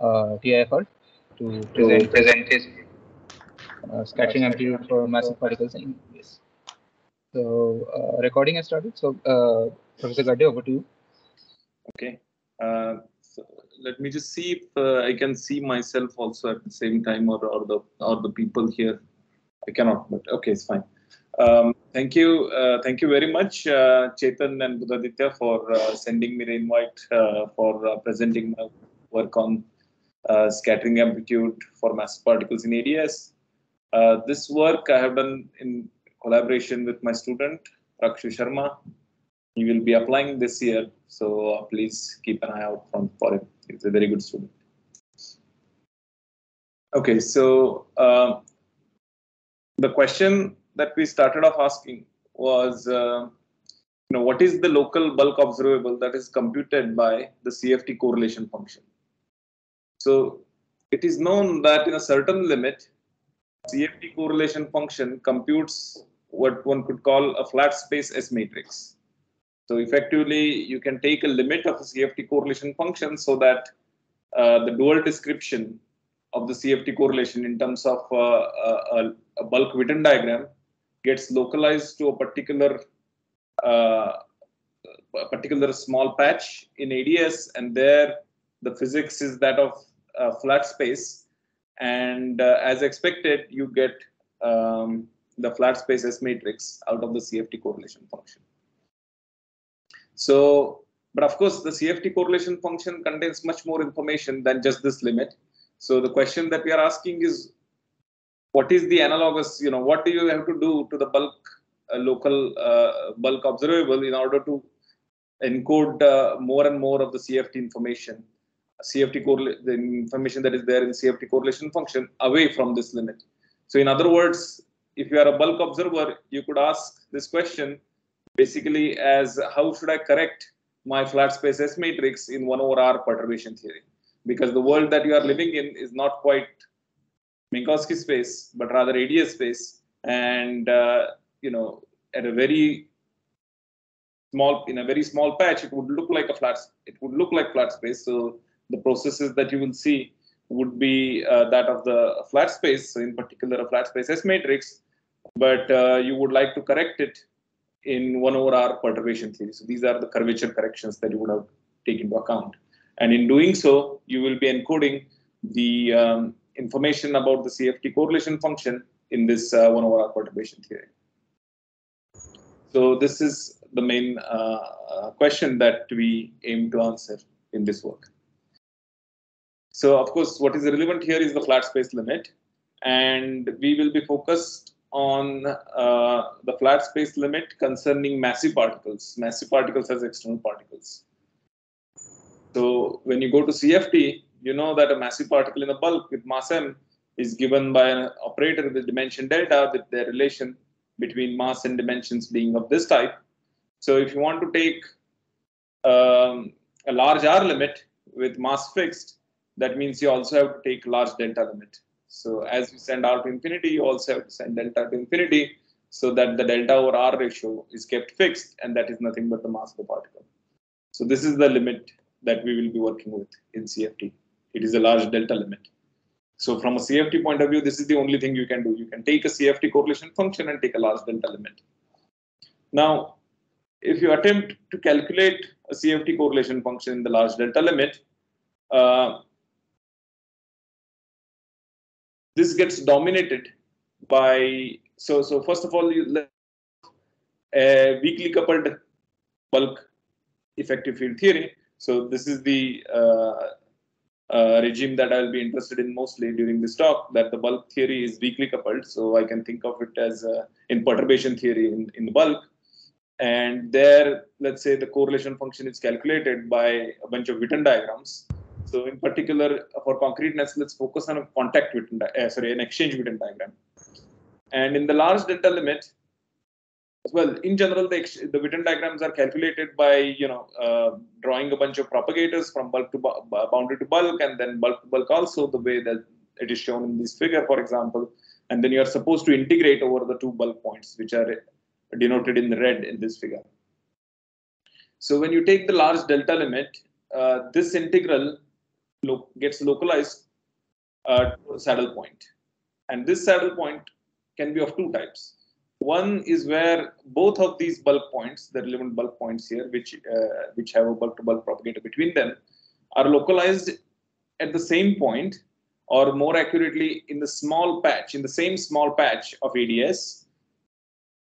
uh, TI effort to present, present his uh, scattering amplitude for massive particles in space. So uh, recording has started. So uh, Professor Gadde, over to you. Okay. Uh, so let me just see if uh, I can see myself also at the same time, or, or the or the people here. I cannot, but okay, it's fine. Um, thank you, uh, thank you very much, uh, Chetan and Budaditya, for uh, sending me the invite uh, for uh, presenting my work on uh, scattering amplitude for mass particles in ADS. this work I have done in collaboration with my student Trakshu Sharma. He will be applying this year, so please keep an eye out for him. He's a very good student. Okay, so the question that we started off asking was, uh, you know, what is the local bulk observable that is computed by the CFT correlation function? So it is known that in a certain limit, CFT correlation function computes what one could call a flat space S matrix. So effectively, you can take a limit of a CFT correlation function so that uh, the dual description of the CFT correlation in terms of uh, a, a bulk Witten diagram gets localized to a particular uh, a particular small patch in ADS, and there the physics is that of uh, flat space. And uh, as expected, you get um, the flat space S matrix out of the CFT correlation function. So, but of course, the CFT correlation function contains much more information than just this limit. So the question that we are asking is what is the analogous, you know, what do you have to do to the bulk uh, local uh, bulk observable in order to encode uh, more and more of the CFT information, CFT correlation, the information that is there in CFT correlation function away from this limit. So in other words, if you are a bulk observer, you could ask this question basically as how should I correct my flat space S matrix in 1 over R perturbation theory? Because the world that you are living in is not quite Minkowski space, but rather ADS space. And, uh, you know, at a very small, in a very small patch, it would look like a flat, it would look like flat space. So the processes that you will see would be uh, that of the flat space, in particular a flat space S matrix, but uh, you would like to correct it in 1 over R perturbation theory. So these are the curvature corrections that you would have taken into account. And in doing so, you will be encoding the um, information about the CFT correlation function in this uh, one over R perturbation theory. So this is the main uh, uh, question that we aim to answer in this work. So of course, what is relevant here is the flat space limit, and we will be focused on uh, the flat space limit concerning massive particles, massive particles as external particles. So when you go to CFT, you know that a massive particle in a bulk with mass m is given by an operator with dimension delta with their relation between mass and dimensions being of this type. So if you want to take um, a large R limit with mass fixed, that means you also have to take large delta limit. So as you send R to infinity, you also have to send delta to infinity so that the delta over R ratio is kept fixed and that is nothing but the mass of the particle. So this is the limit that we will be working with in CFT. It is a large delta limit. So from a CFT point of view, this is the only thing you can do. You can take a CFT correlation function and take a large delta limit. Now, if you attempt to calculate a CFT correlation function in the large delta limit, uh, this gets dominated by, so, so first of all, a weakly coupled bulk effective field theory. So this is the uh, uh, regime that I'll be interested in mostly during this talk, that the bulk theory is weakly coupled. So I can think of it as uh, in perturbation theory in, in the bulk. And there, let's say the correlation function is calculated by a bunch of Witten diagrams. So in particular, for concreteness, let's focus on a contact Witten, uh, sorry, an exchange Witten diagram. And in the large delta limit, as well, in general, the, the Witten diagrams are calculated by, you know, uh, drawing a bunch of propagators from bulk to boundary to bulk and then bulk to bulk also the way that it is shown in this figure, for example. And then you are supposed to integrate over the two bulk points, which are denoted in the red in this figure. So when you take the large delta limit, uh, this integral lo gets localized uh, to a saddle point. And this saddle point can be of two types. One is where both of these bulk points, the relevant bulk points here, which uh, which have a bulk-to-bulk propagator between them, are localized at the same point, or more accurately, in the small patch, in the same small patch of ADS.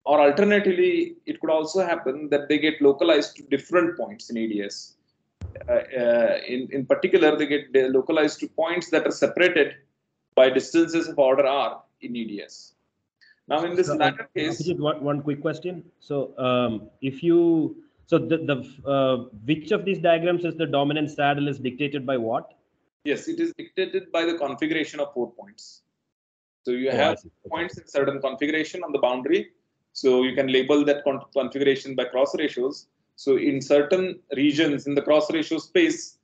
Or alternatively, it could also happen that they get localized to different points in ADS. Uh, uh, in, in particular, they get localized to points that are separated by distances of order r in ADS. Now, in this so, latter case, one, one quick question. So, um, if you so the the uh, which of these diagrams is the dominant saddle is dictated by what? Yes, it is dictated by the configuration of four points. So you oh, have points in certain configuration on the boundary. So you can label that con configuration by cross ratios. So in certain regions in the cross ratio space,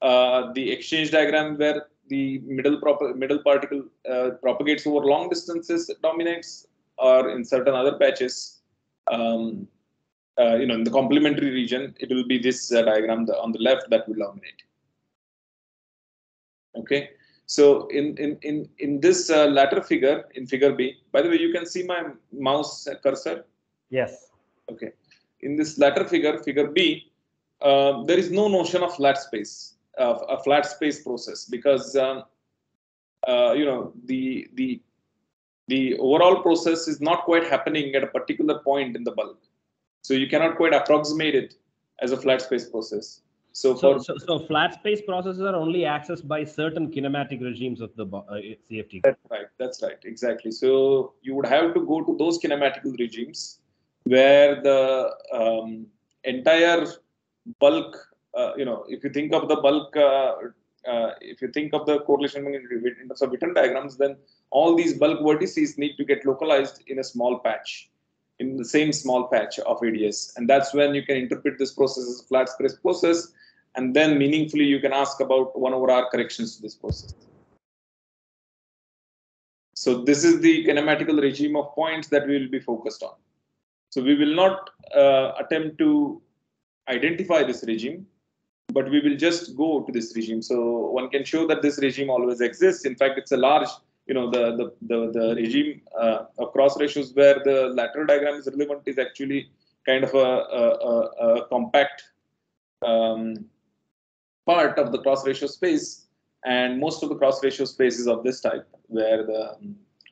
uh, the exchange diagram where the middle middle particle uh, propagates over long distances dominates, or in certain other patches, um, uh, you know, in the complementary region, it will be this uh, diagram on the left that will dominate. Okay, so in in in in this uh, latter figure, in figure B, by the way, you can see my mouse cursor. Yes. Okay. In this latter figure, figure B, uh, there is no notion of flat space of a flat space process because um, uh, you know the the the overall process is not quite happening at a particular point in the bulk so you cannot quite approximate it as a flat space process so, so, so, so, flat space processes are only accessed by certain kinematic regimes of the uh, CFT. That's right. That's right. Exactly. So you would have to go to those kinematical regimes where the um, entire bulk uh, you know, if you think of the bulk, uh, uh, if you think of the correlation in terms of Witten diagrams, then all these bulk vertices need to get localized in a small patch, in the same small patch of ADS. And that's when you can interpret this process as a flat space process. And then meaningfully, you can ask about 1 over R corrections to this process. So this is the kinematical regime of points that we will be focused on. So we will not uh, attempt to identify this regime but we will just go to this regime. So one can show that this regime always exists. In fact, it's a large, you know, the the the, the regime uh, of cross ratios where the lateral diagram is relevant is actually kind of a, a, a, a compact um, part of the cross ratio space. And most of the cross ratio space is of this type, where the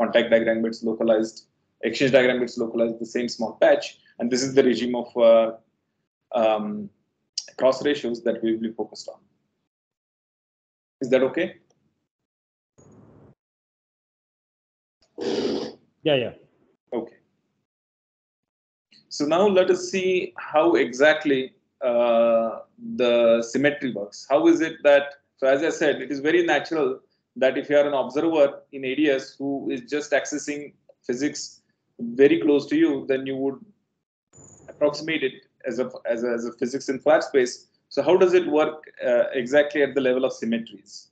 contact diagram gets localized, exchange diagram gets localized the same small patch. And this is the regime of uh, um, cross ratios that we will be focused on. Is that okay? Yeah, yeah. Okay. So now let us see how exactly uh, the symmetry works. How is it that, so as I said, it is very natural that if you are an observer in ADS who is just accessing physics very close to you, then you would approximate it as a, as a, as a physics in flat space. So how does it work uh, exactly at the level of symmetries?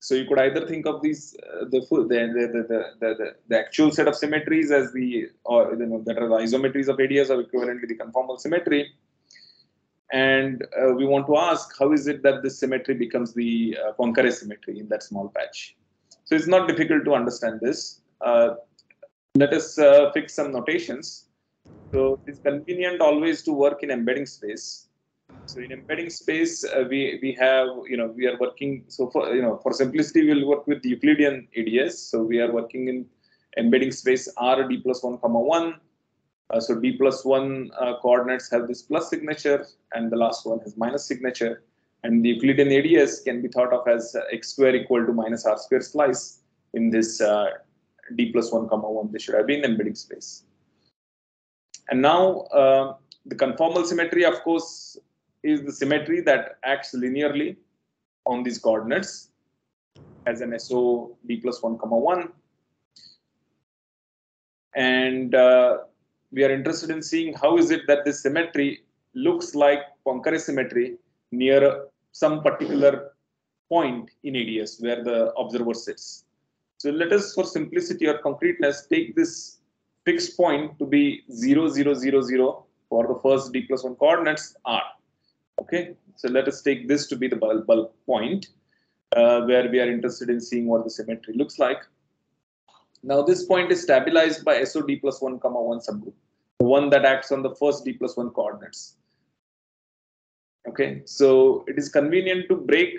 So you could either think of these uh, the, the, the, the, the, the, actual set of symmetries as the or you know that are the isometries of ADS or equivalently the conformal symmetry. And uh, we want to ask how is it that this symmetry becomes the uh, Poincare symmetry in that small patch? So it's not difficult to understand this. Uh, let us uh, fix some notations. So it's convenient always to work in embedding space. So in embedding space, uh, we we have you know we are working. So for you know for simplicity, we'll work with Euclidean ADS. So we are working in embedding space R d plus one comma one. Uh, so d plus one uh, coordinates have this plus signature, and the last one has minus signature. And the Euclidean ADS can be thought of as x square equal to minus r square slice in this uh, d plus one comma one. This should have been embedding space. And now uh, the conformal symmetry, of course, is the symmetry that acts linearly on these coordinates as an SO d plus 1 comma 1. And uh, we are interested in seeing how is it that this symmetry looks like Poincare symmetry near some particular point in ADS where the observer sits. So let us, for simplicity or concreteness, take this fixed point to be 0, 0, 0, 0 for the first d plus 1 coordinates r. Okay, so let us take this to be the bulk, bulk point. uh, where we are interested in seeing what the symmetry looks like. Now this point is stabilized by SO d plus 1 comma 1 subgroup, the one that acts on the first d plus 1 coordinates. Okay, so it is convenient to break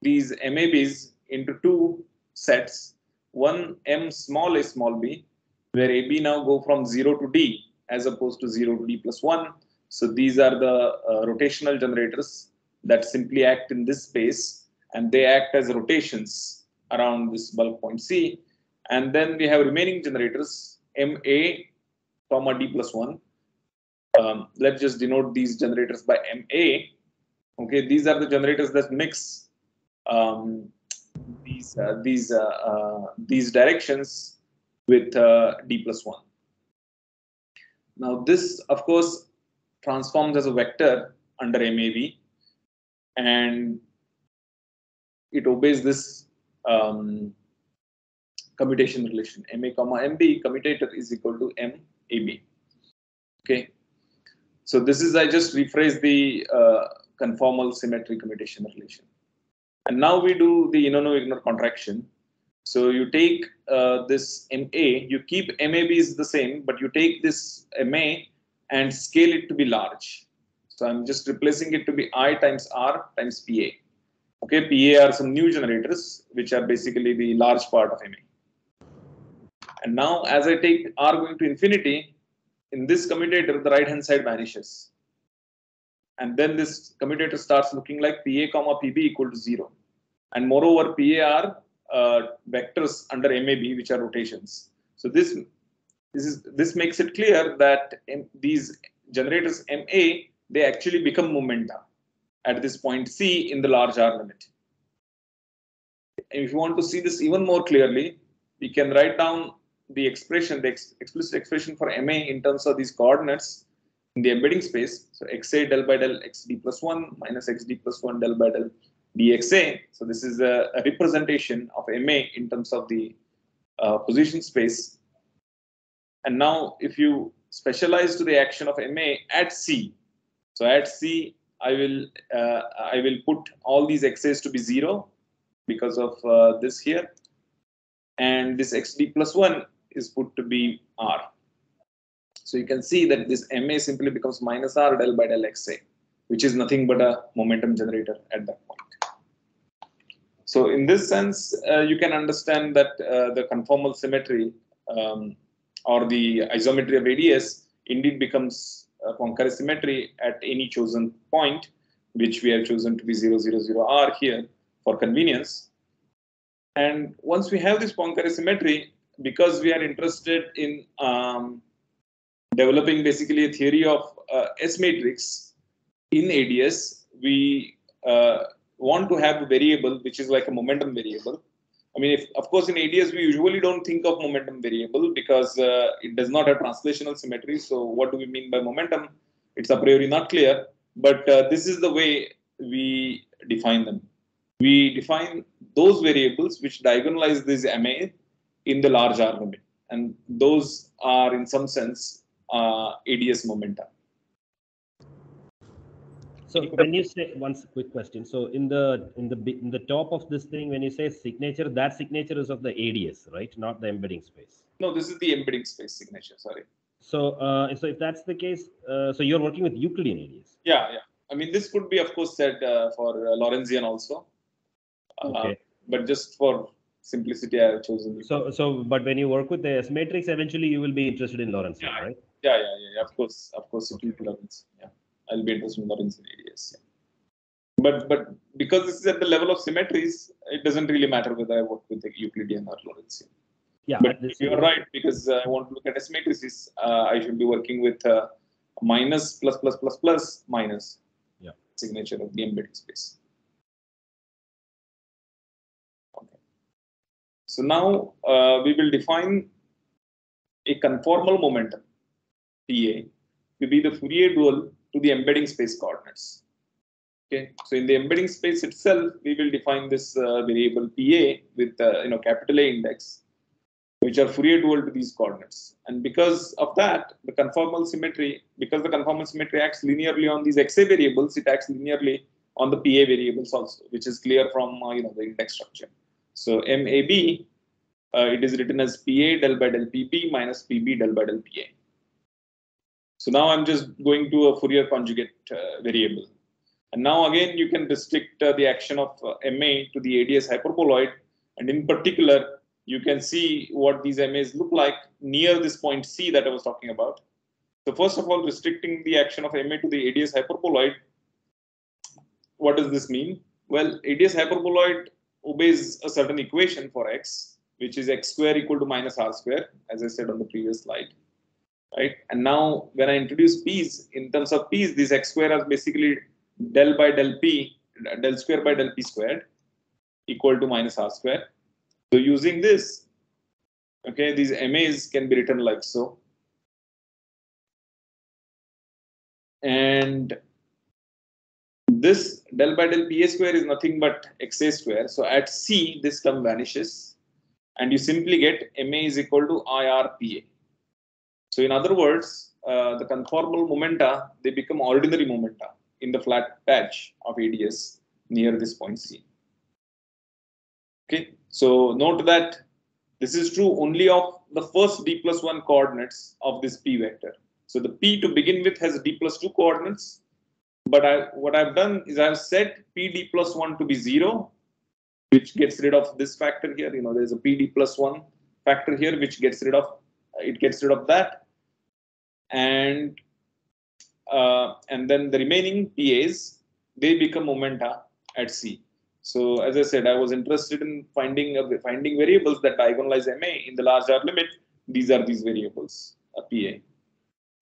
these MABs into two sets, one M small a small b, where AB now go from 0 to D as opposed to 0 to D plus 1. So these are the uh, rotational generators that simply act in this space and they act as rotations around this bulk point C. And then we have remaining generators MA comma D plus 1. Um, let's just denote these generators by MA. Okay, these are the generators that mix um, these uh, these uh, uh these directions with D plus 1. Now this, of course, transforms as a vector under MAV and it obeys this um, commutation relation. MA comma MB commutator is equal to MAB. Okay. So this is, I just rephrase the uh, conformal symmetry commutation relation. And now we do the Inonu-Wigner contraction. So you take uh, this MA, you keep MAB is the same, but you take this MA and scale it to be large. So I'm just replacing it to be I times R times PA. Okay, PA are some new generators, which are basically the large part of MA. And now as I take R going to infinity, in this commutator, the right hand side vanishes. And then this commutator starts looking like PA comma PB equal to zero. And moreover, PA are uh, vectors under MAB, which are rotations. So this this is this makes it clear that these generators MA they actually become momenta at this point C in the large R limit. If you want to see this even more clearly, we can write down the expression, the ex explicit expression for MA in terms of these coordinates in the embedding space. So xa del by del xd plus 1 minus xd plus 1 del by del dxa. So this is a, a representation of MA in terms of the uh, position space. And now if you specialize to the action of MA at C, so at C, I will uh, I will put all these x's to be zero because of uh, this here, and this xd plus one is put to be r. So you can see that this MA simply becomes minus r del by del xa, which is nothing but a momentum generator at that point. So in this sense, uh, you can understand that uh, the conformal symmetry um, or the isometry of ADS indeed becomes a Poincare symmetry at any chosen point, which we have chosen to be 0, 0, 0 r here for convenience. And once we have this Poincare symmetry, because we are interested in um, developing basically a theory of uh, S matrix in ADS, we uh, want to have a variable which is like a momentum variable. I mean, if of course in ADS we usually don't think of momentum variable because uh, it does not have translational symmetry. So what do we mean by momentum? It's a priori not clear, but uh, this is the way we define them. We define those variables which diagonalize this MA in the large R limit, and those are in some sense uh, ADS momentum. So when you say one quick question, so in the in the in the top of this thing, when you say signature, that signature is of the ADS, right? Not the embedding space. No, this is the embedding space signature. Sorry. So uh, so if that's the case, uh, so you're working with Euclidean ADS. Yeah, yeah. I mean, this could be, of course, said uh, for uh, Lorentzian also. Uh, Okay. But just for simplicity, I have chosen. So so but when you work with the S matrix, eventually you will be interested in Lorentzian, Yeah. right? Yeah, yeah, yeah. Of course, of course, it will. Yeah, I'll be interested in Lorentz areas. Yeah. But but because this is at the level of symmetries, it doesn't really matter whether I work with the Euclidean or Lorentzian. Yeah. But you're right because uh, I want to look at S matrices. Uh, I should be working with uh, minus plus plus plus plus minus Yeah. signature of the embedding space. Okay. So now uh, we will define a conformal momentum PA to be the Fourier dual to the embedding space coordinates. Okay, so in the embedding space itself, we will define this uh, variable PA with uh, you know capital A index, which are Fourier dual to these coordinates. And because of that, the conformal symmetry, because the conformal symmetry acts linearly on these XA variables, it acts linearly on the PA variables also, which is clear from uh, you know the index structure. So MAB, uh, it is written as PA del by del PB minus PB del by del PA. So now I'm just going to a Fourier conjugate uh, variable. And now again, you can restrict uh, the action of uh, MA to the ADS hyperboloid. And in particular, you can see what these MAs look like near this point C that I was talking about. So first of all, restricting the action of MA to the ADS hyperboloid. What does this mean? Well, ADS hyperboloid obeys a certain equation for x, which is x square equal to minus r square, as I said on the previous slide. Right. And now when I introduce p's, in terms of p's, this x square is basically del by del p, del square by del p squared equal to minus r square. So using this, okay, these MAs can be written like so. And this del by del PA square is nothing but XA square. So at C, this term vanishes and you simply get MA is equal to IRPA. So in other words, uh, the conformal momenta, they become ordinary momenta in the flat patch of ADS near this point C. Okay, so note that this is true only of the first d plus 1 coordinates of this p vector. So the p to begin with has d plus 2 coordinates, but I, what I've done is I've set pd plus 1 to be 0, which gets rid of this factor here. You know, there's a pd plus 1 factor here, which gets rid of, it gets rid of that. And uh, and then the remaining PAs, they become momenta at C. So as I said, I was interested in finding uh, finding variables that diagonalize MA in the large R limit. These are these variables, a PA,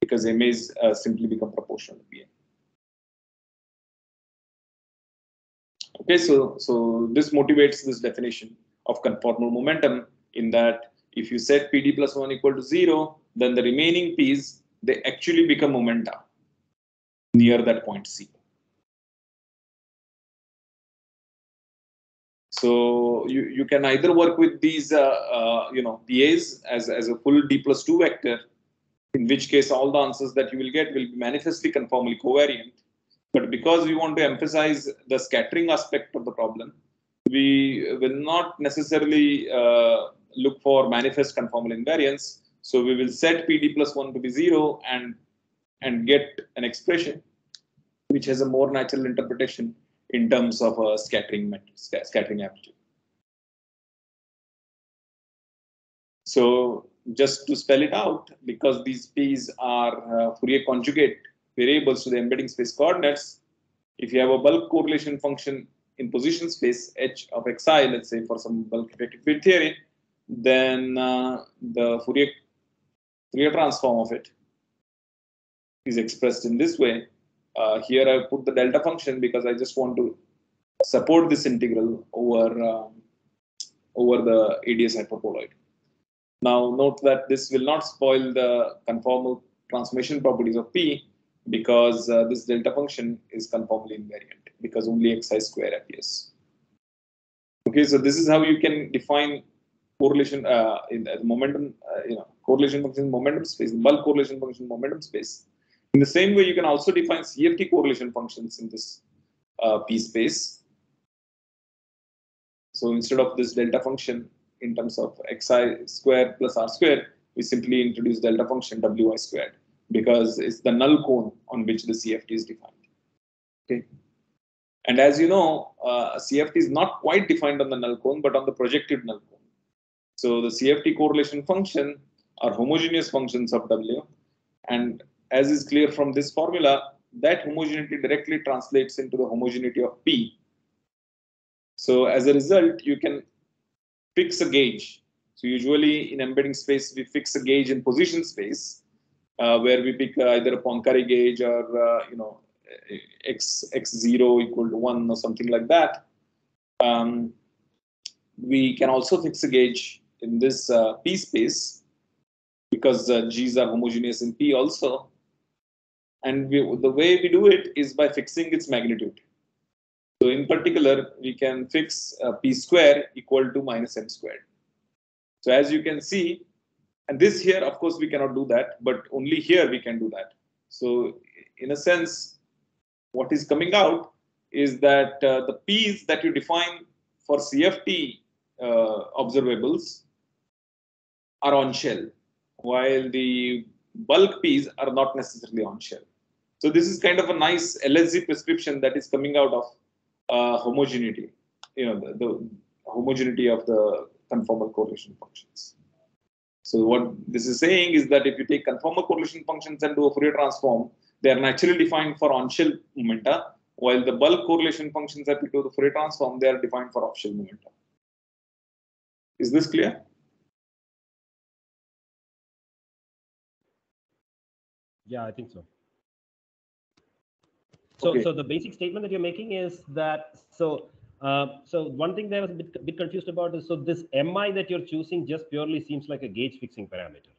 because MAs uh, simply become proportional to PA. Okay, so so this motivates this definition of conformal momentum in that if you set PD plus one equal to zero, then the remaining P's they actually become momenta near that point C. So you, you can either work with these, uh, uh, you know, PAs as, as a full D plus 2 vector, in which case all the answers that you will get will be manifestly conformally covariant. But because we want to emphasize the scattering aspect of the problem, we will not necessarily uh, look for manifest conformal invariance. So we will set PD plus 1 to be 0 and and get an expression which has a more natural interpretation in terms of a scattering scattering amplitude. So just to spell it out, because these p's are uh, Fourier conjugate variables to the embedding space coordinates, if you have a bulk correlation function in position space h of xi, let's say for some bulk effective field theory, then uh, the Fourier Fourier transform of it is expressed in this way. Uh, here I put the delta function because I just want to support this integral over um, over the ADS hyperboloid. Now note that this will not spoil the conformal transformation properties of P because uh, this delta function is conformally invariant because only xi square appears. Okay, so this is how you can define correlation uh, in the momentum, uh, you know, correlation function momentum space, bulk correlation function momentum space. In the same way, you can also define CFT correlation functions in this uh, P space. So instead of this delta function in terms of xi square plus r square, we simply introduce delta function wi squared because it's the null cone on which the CFT is defined. Okay. And as you know, uh, CFT is not quite defined on the null cone, but on the projected null cone. So the CFT correlation function are homogeneous functions of W. And as is clear from this formula, that homogeneity directly translates into the homogeneity of P. So as a result, you can fix a gauge. So usually in embedding space, we fix a gauge in position space, uh, where we pick uh, either a Poincare gauge or uh, you know x x zero equal to one or something like that. Um, we can also fix a gauge in this uh, p space because uh, g's are homogeneous in p also and we, the way we do it is by fixing its magnitude. So in particular, we can fix uh, p square equal to minus m squared. So as you can see, and this here, of course, we cannot do that, but only here we can do that. So in a sense, what is coming out is that uh, the P's that you define for CFT uh, observables are on shell, while the bulk P's are not necessarily on shell. So this is kind of a nice LSZ prescription that is coming out of uh, homogeneity, you know, the, the homogeneity of the conformal correlation functions. So what this is saying is that if you take conformal correlation functions and do a Fourier transform, they are naturally defined for on-shell momenta, while the bulk correlation functions that we do the Fourier transform, they are defined for off-shell momenta. Is this clear? Yeah, I think so. So, Okay. so the basic statement that you're making is that so uh, so one thing that I was a bit, bit confused about is so this mi that you're choosing just purely seems like a gauge fixing parameter.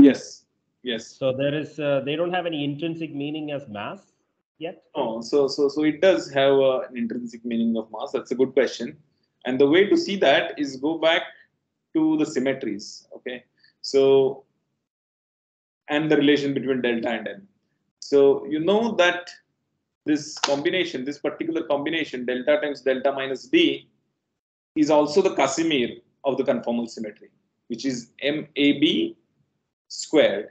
Yes. Yes. So there is uh, they don't have any intrinsic meaning as mass yet. Oh, so so so it does have uh, an intrinsic meaning of mass. That's a good question. And the way to see that is go back to the symmetries. Okay. So and the relation between delta and n. So you know that this combination, this particular combination, delta times delta minus d, is also the Casimir of the conformal symmetry, which is MAB squared.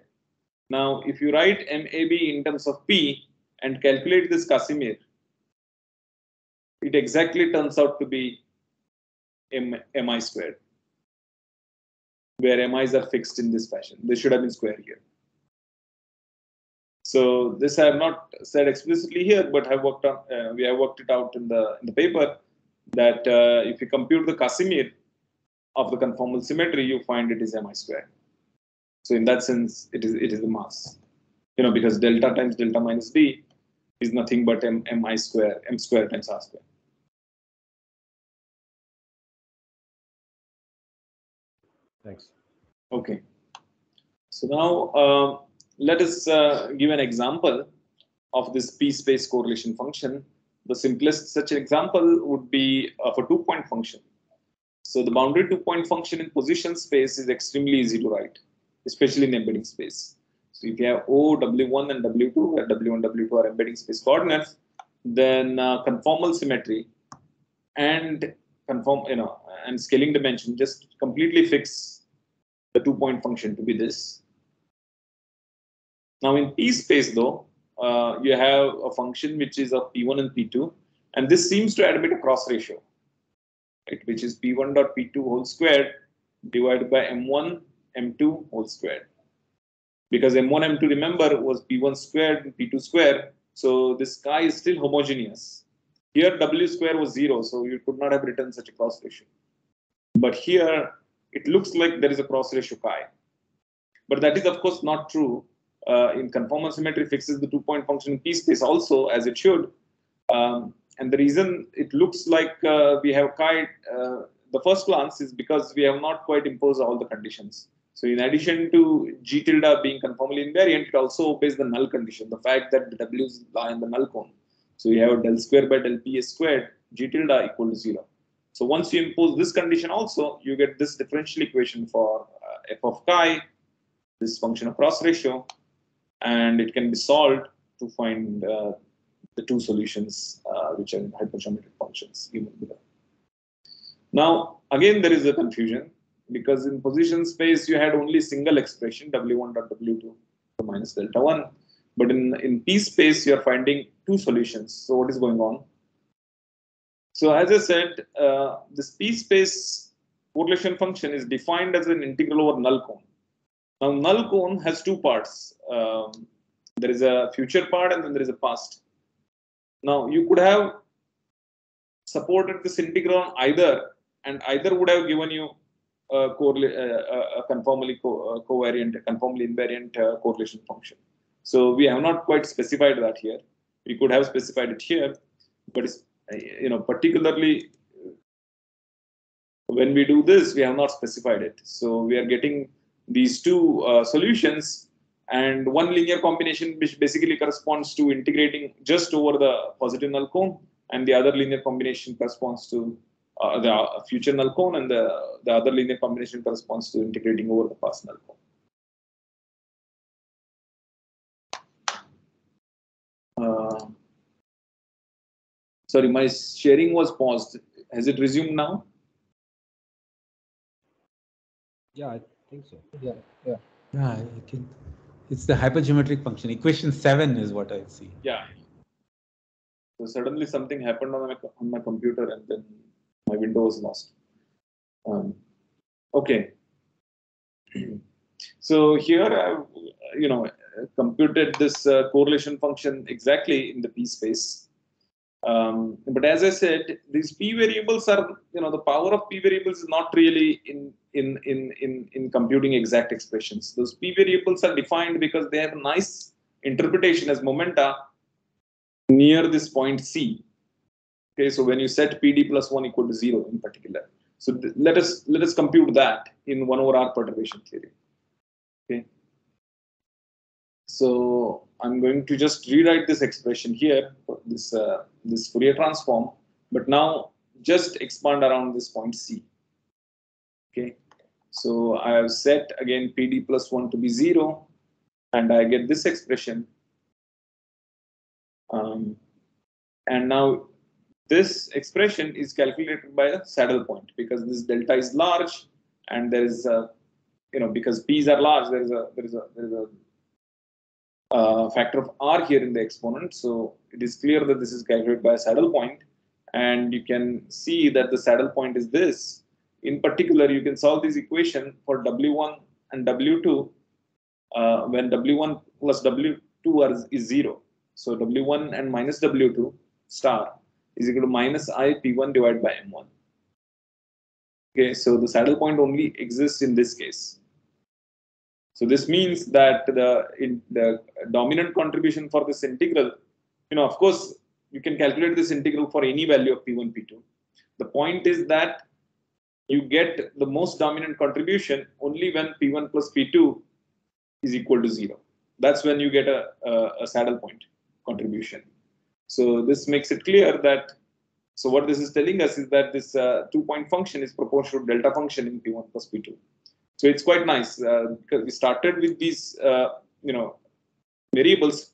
Now, if you write MAB in terms of P and calculate this Casimir, it exactly turns out to be M, MI squared, where MIs are fixed in this fashion. They should have been square here. So this I have not said explicitly here, but have worked on. Uh, we have worked it out in the in the paper that uh, if you compute the Casimir of the conformal symmetry, you find it is mi square. So in that sense, it is it is the mass. You know, because delta times delta minus d is nothing but m, mi square, m square times r square. Thanks. Okay. So now uh, let us uh, give an example of this p-space correlation function. The simplest such example would be of a two-point function. So the boundary two-point function in position space is extremely easy to write, especially in embedding space. So if you have O, W1, and W2, where W1, W2 are embedding space coordinates, then uh, conformal symmetry and conform, you know, and scaling dimension just completely fix the two-point function to be this. Now in P space though, uh, you have a function which is of P1 and P2, and this seems to admit a cross ratio, right, which is P1 dot P2 whole squared divided by M1 M2 whole squared. Because M1 M2 remember was P1 squared and P2 squared, so this chi is still homogeneous. Here W square was zero, so you could not have written such a cross ratio. But here it looks like there is a cross ratio chi. But that is of course not true. Uh, in conformal symmetry fixes the two-point function in P space also as it should. Um, and the reason it looks like uh, we have chi, uh, the first glance is because we have not quite imposed all the conditions. So in addition to G tilde being conformally invariant, it also obeys the null condition, the fact that the W's lie in the null cone. So you have del square by del P squared, G tilde equal to zero. So once you impose this condition also, you get this differential equation for uh, f of chi, this function of cross ratio, and it can be solved to find uh, the two solutions uh, which are in hypergeometric functions below. Now, again, there is a confusion because in position space you had only single expression w1 dot w2 minus delta 1, but in, in p space you are finding two solutions. So what is going on? So as I said, uh, this p space correlation function is defined as an integral over null cone. Now, null cone has two parts. Um, there is a future part and then there is a past. Now, you could have supported this integral on either, and either would have given you a, correla- uh, a conformally co- uh, covariant, a conformally invariant uh, correlation function. So we have not quite specified that here. We could have specified it here, but uh, you know, particularly when we do this, we have not specified it. So we are getting these two uh, solutions and one linear combination which basically corresponds to integrating just over the positive null cone and the other linear combination corresponds to uh, the future null cone and the, the other linear combination corresponds to integrating over the past null cone. Uh, Sorry, my sharing was paused. Has it resumed now? Yeah, think so. Yeah, yeah. Yeah, I think it's the hypergeometric function. Equation seven is what I see. Yeah. So suddenly something happened on my, on my computer and then my window was lost. Um, okay. so here I've, you know, computed this uh, correlation function exactly in the p space. Um, but as I said, these p variables are, you know, the power of p variables is not really in in in in in computing exact expressions. Those p variables are defined because they have a nice interpretation as momenta near this point C. Okay, so when you set PD plus one equal to zero in particular. So let us let us compute that in one over R perturbation theory. Okay. So I'm going to just rewrite this expression here, this uh, this Fourier transform, but now just expand around this point C. Okay. So I have set again PD plus one to be zero, and I get this expression. Um, and now this expression is calculated by a saddle point because this delta is large and there is a, you know, because p's are large, there is a, there is a, there is a uh, factor of r here in the exponent. So it is clear that this is calculated by a saddle point and you can see that the saddle point is this. In particular, you can solve this equation for W1 and W2 uh, when W1 plus W2 are, is zero. So W1 and minus W2 star is equal to minus i p1 divided by m1. Okay, so the saddle point only exists in this case. So this means that the in the dominant contribution for this integral, you know, of course, you can calculate this integral for any value of p1, p2. The point is that you get the most dominant contribution only when p1 plus p2 is equal to zero. That's when you get a, a, a saddle point contribution. So this makes it clear that, so what this is telling us is that this uh, two-point function is proportional to delta function in P1 plus P2. So it's quite nice uh, because we started with these, uh, you know, variables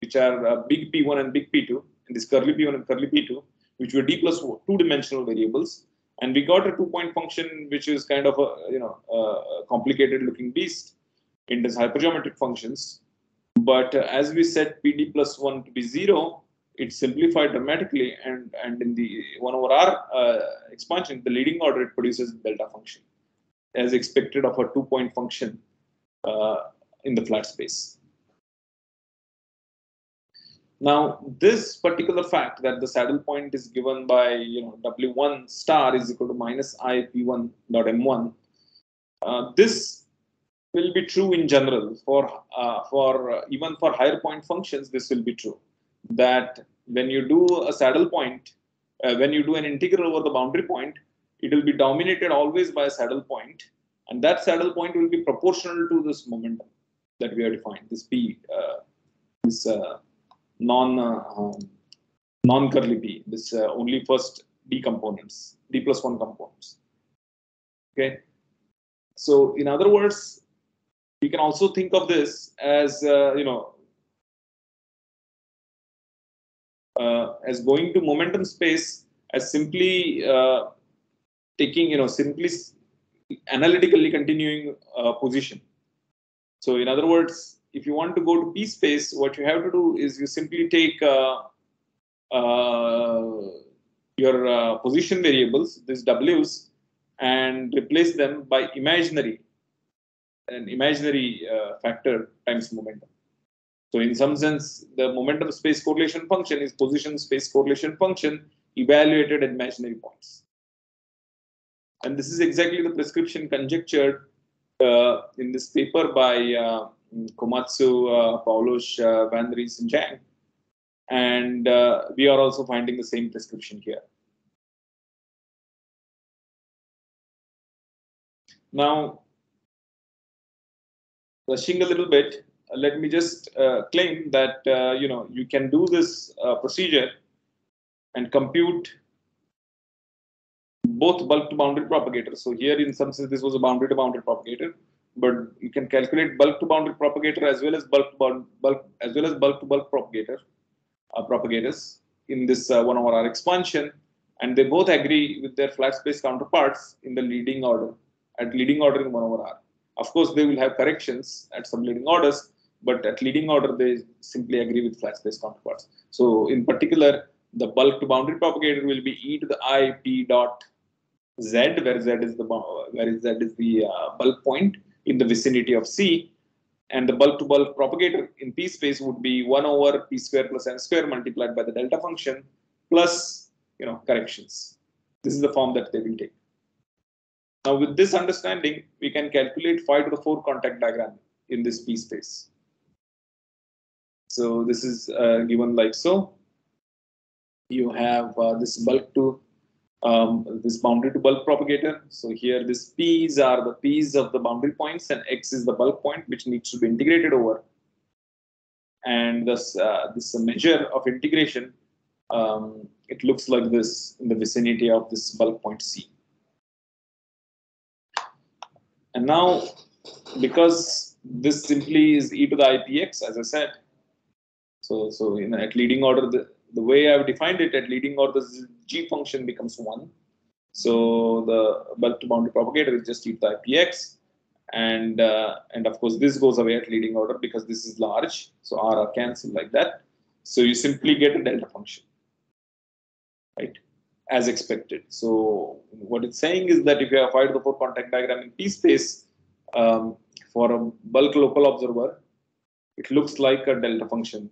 which are uh, big P1 and big P2, and this curly P1 and curly P2, which were D plus two-dimensional variables. And we got a two-point function which is kind of a, you know, a complicated-looking beast in this hypergeometric functions. But uh, as we set PD plus 1 to be 0, it simplified dramatically and and in the one over r uh, expansion the leading order it produces delta function as expected of a two point function uh, in the flat space now this particular fact that the saddle point is given by you know w1 star is equal to minus i p1 dot m1 uh, this will be true in general for uh, for uh, even for higher point functions this will be true. That when you do a saddle point, uh, when you do an integral over the boundary point, it will be dominated always by a saddle point, and that saddle point will be proportional to this momentum that we have defined, this p, uh, this uh, non uh, non curly p, this uh, only first d components, d plus one components. Okay, so in other words, you can also think of this as uh, you know uh, as going to momentum space as simply uh, taking, you know, simply analytically continuing uh, position. So in other words, if you want to go to p space, what you have to do is you simply take uh, uh, your uh, position variables, these w's, and replace them by imaginary, an imaginary factor times momentum. So in some sense, the momentum space correlation function is position space correlation function evaluated at imaginary points. And this is exactly the prescription conjectured uh, in this paper by uh, Komatsu, uh, Paulos, uh, Van Rees, and Zhang. And uh, we are also finding the same prescription here. Now, rushing a little bit, let me just uh, claim that uh, you know you can do this uh, procedure and compute both bulk to boundary propagators. So here, in some sense, this was a boundary to boundary propagator, but you can calculate bulk to boundary propagator as well as bulk to bulk, as well as bulk to bulk propagator uh, propagators. in this uh, 1 over R expansion, and they both agree with their flat space counterparts in the leading order, at leading order in 1 over R. Of course, they will have corrections at some leading orders, but at leading order, they simply agree with flat space counterparts. So in particular, the bulk to boundary propagator will be e to the i p dot z, where z is the where z is the uh, bulk point in the vicinity of c, and the bulk to bulk propagator in p space would be 1 over p square plus n square multiplied by the delta function plus you know corrections. This is the form that they will take. Now, with this understanding, we can calculate phi to the 4 contact diagram in this p space. So this is uh, given like so. You have uh, this bulk to um, this boundary to bulk propagator. So here this p's are the p's of the boundary points and x is the bulk point which needs to be integrated over. And this uh, this measure of integration, um, it looks like this in the vicinity of this bulk point c. And now, because this simply is e to the ipx, as I said, so so in at leading order, the, the way I've defined it at leading order, g function becomes one. So the bulk to boundary propagator is just e to the ipx, and uh, and of course this goes away at leading order because this is large, so r are cancelled like that. So you simply get a delta function, right? As expected. So what it's saying is that if you have phi to the four contact diagram in p space um, for a bulk local observer, it looks like a delta function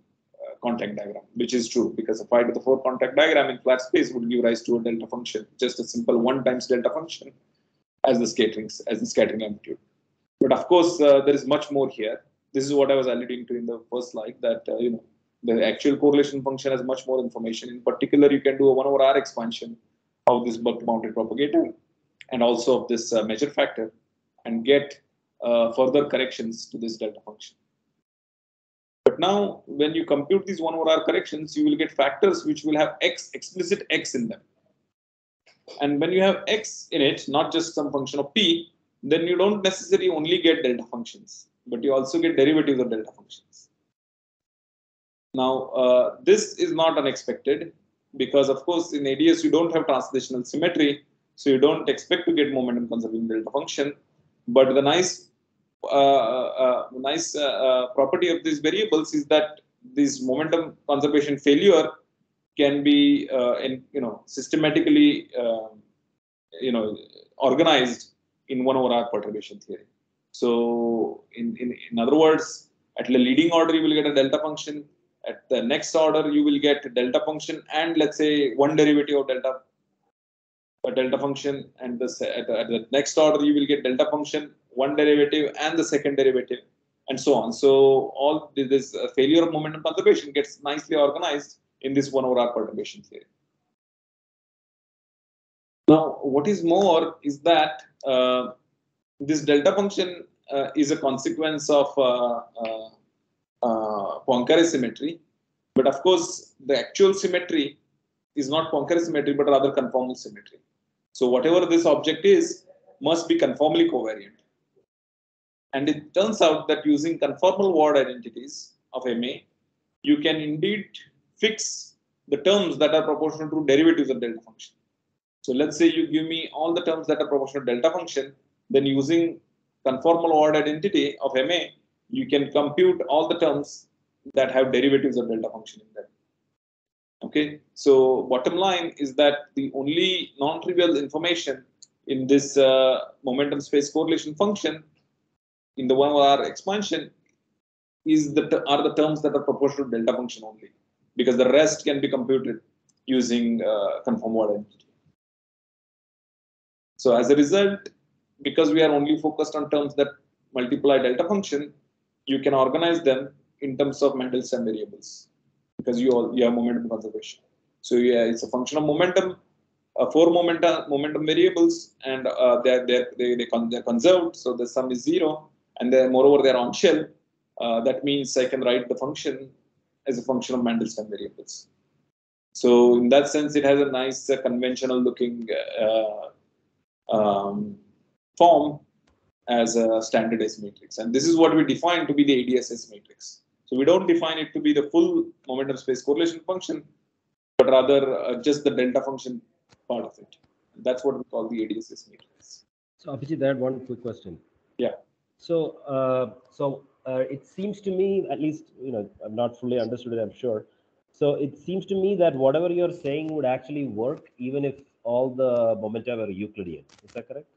contact diagram, which is true because a phi to the 4 contact diagram in flat space would give rise to a delta function, just a simple 1 times delta function as the scattering, as the scattering amplitude. But of course, uh, there is much more here. This is what I was alluding to in the first slide that, uh, you know, the actual correlation function has much more information. In particular, you can do a 1 over R expansion of this bulk boundary propagator and also of this uh, measure factor and get uh, further corrections to this delta function. But now, when you compute these 1 over r corrections, you will get factors which will have x, explicit x in them. And when you have x in it, not just some function of p, then you don't necessarily only get delta functions, but you also get derivatives of delta functions. Now, uh, this is not unexpected because, of course, in ADS, you don't have translational symmetry, so you don't expect to get momentum conserving delta function. But the nice Uh, uh, uh, nice uh, property of these variables is that this momentum conservation failure can be in, you know systematically um, you know organized in one over R perturbation theory. So in, in, in other words, at the leading order, you will get a delta function. At the next order, you will get delta function and let's say one derivative of delta delta function and at, the, at the next order you will get delta function one derivative and the second derivative and so on. So all this uh, failure of momentum conservation gets nicely organized in this one over r perturbation theory. Now what is more is that uh, this delta function uh, is a consequence of uh, uh, uh Poincare symmetry. But of course the actual symmetry is not Poincare symmetry but rather conformal symmetry. So whatever this object is must be conformally covariant. And it turns out that using conformal ward identities of MA, you can indeed fix the terms that are proportional to derivatives of delta function. So let's say you give me all the terms that are proportional to delta function, then using conformal ward identity of MA, you can compute all the terms that have derivatives of delta function in them. Okay, so bottom line is that the only non-trivial information in this uh, momentum space correlation function in the one over R expansion is the are the terms that are proportional to delta function only, because the rest can be computed using uh, conformal identity. So as a result, because we are only focused on terms that multiply delta function, you can organize them in terms of Mandelstam variables because you all you have momentum conservation. So yeah, it's a function of momentum, uh, four momentum momentum variables, and uh, they're, they're, they they con they're conserved. So the sum is zero, and then moreover they're on shell. Uh, that means I can write the function as a function of Mandelstam variables. So in that sense, it has a nice uh, conventional looking uh, um, form as a standard S matrix, and this is what we define to be the ADS S matrix. So we don't define it to be the full momentum space correlation function, but rather uh, just the delta function part of it. That's what we call the ADSS matrix. So Abhijit, I had one quick question. Yeah. So, uh, so uh, it seems to me, at least, you know, I'm not fully understood it, I'm sure. So it seems to me that whatever you're saying would actually work even if all the momenta were Euclidean. Is that correct?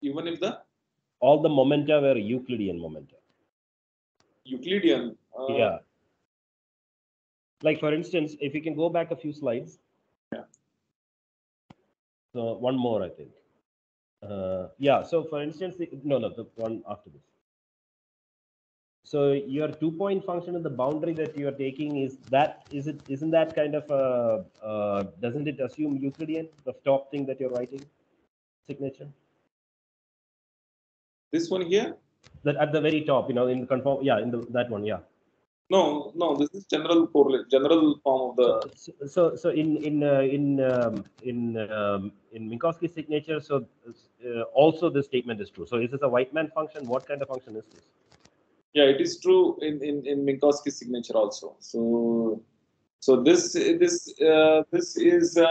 Even if the All the momenta were Euclidean momenta. Euclidean. Uh, yeah. Like for instance, if you can go back a few slides. Yeah. So one more, I think. Uh, yeah. So for instance, the- no, no, the one after this. So your two-point function in the boundary that you are taking is that is it isn't that kind of a uh, doesn't it assume Euclidean the top thing that you're writing signature This one here? that at the very top you know in the conform yeah in the that one yeah No, no. This is general correlate, general form of the. so so, so in in uh, in um, in um, in Minkowski's signature, so uh, also this statement is true. So is this a Wightman function? What kind of function is this? Yeah, it is true in in in Minkowski's signature also. So so this this uh, this is uh,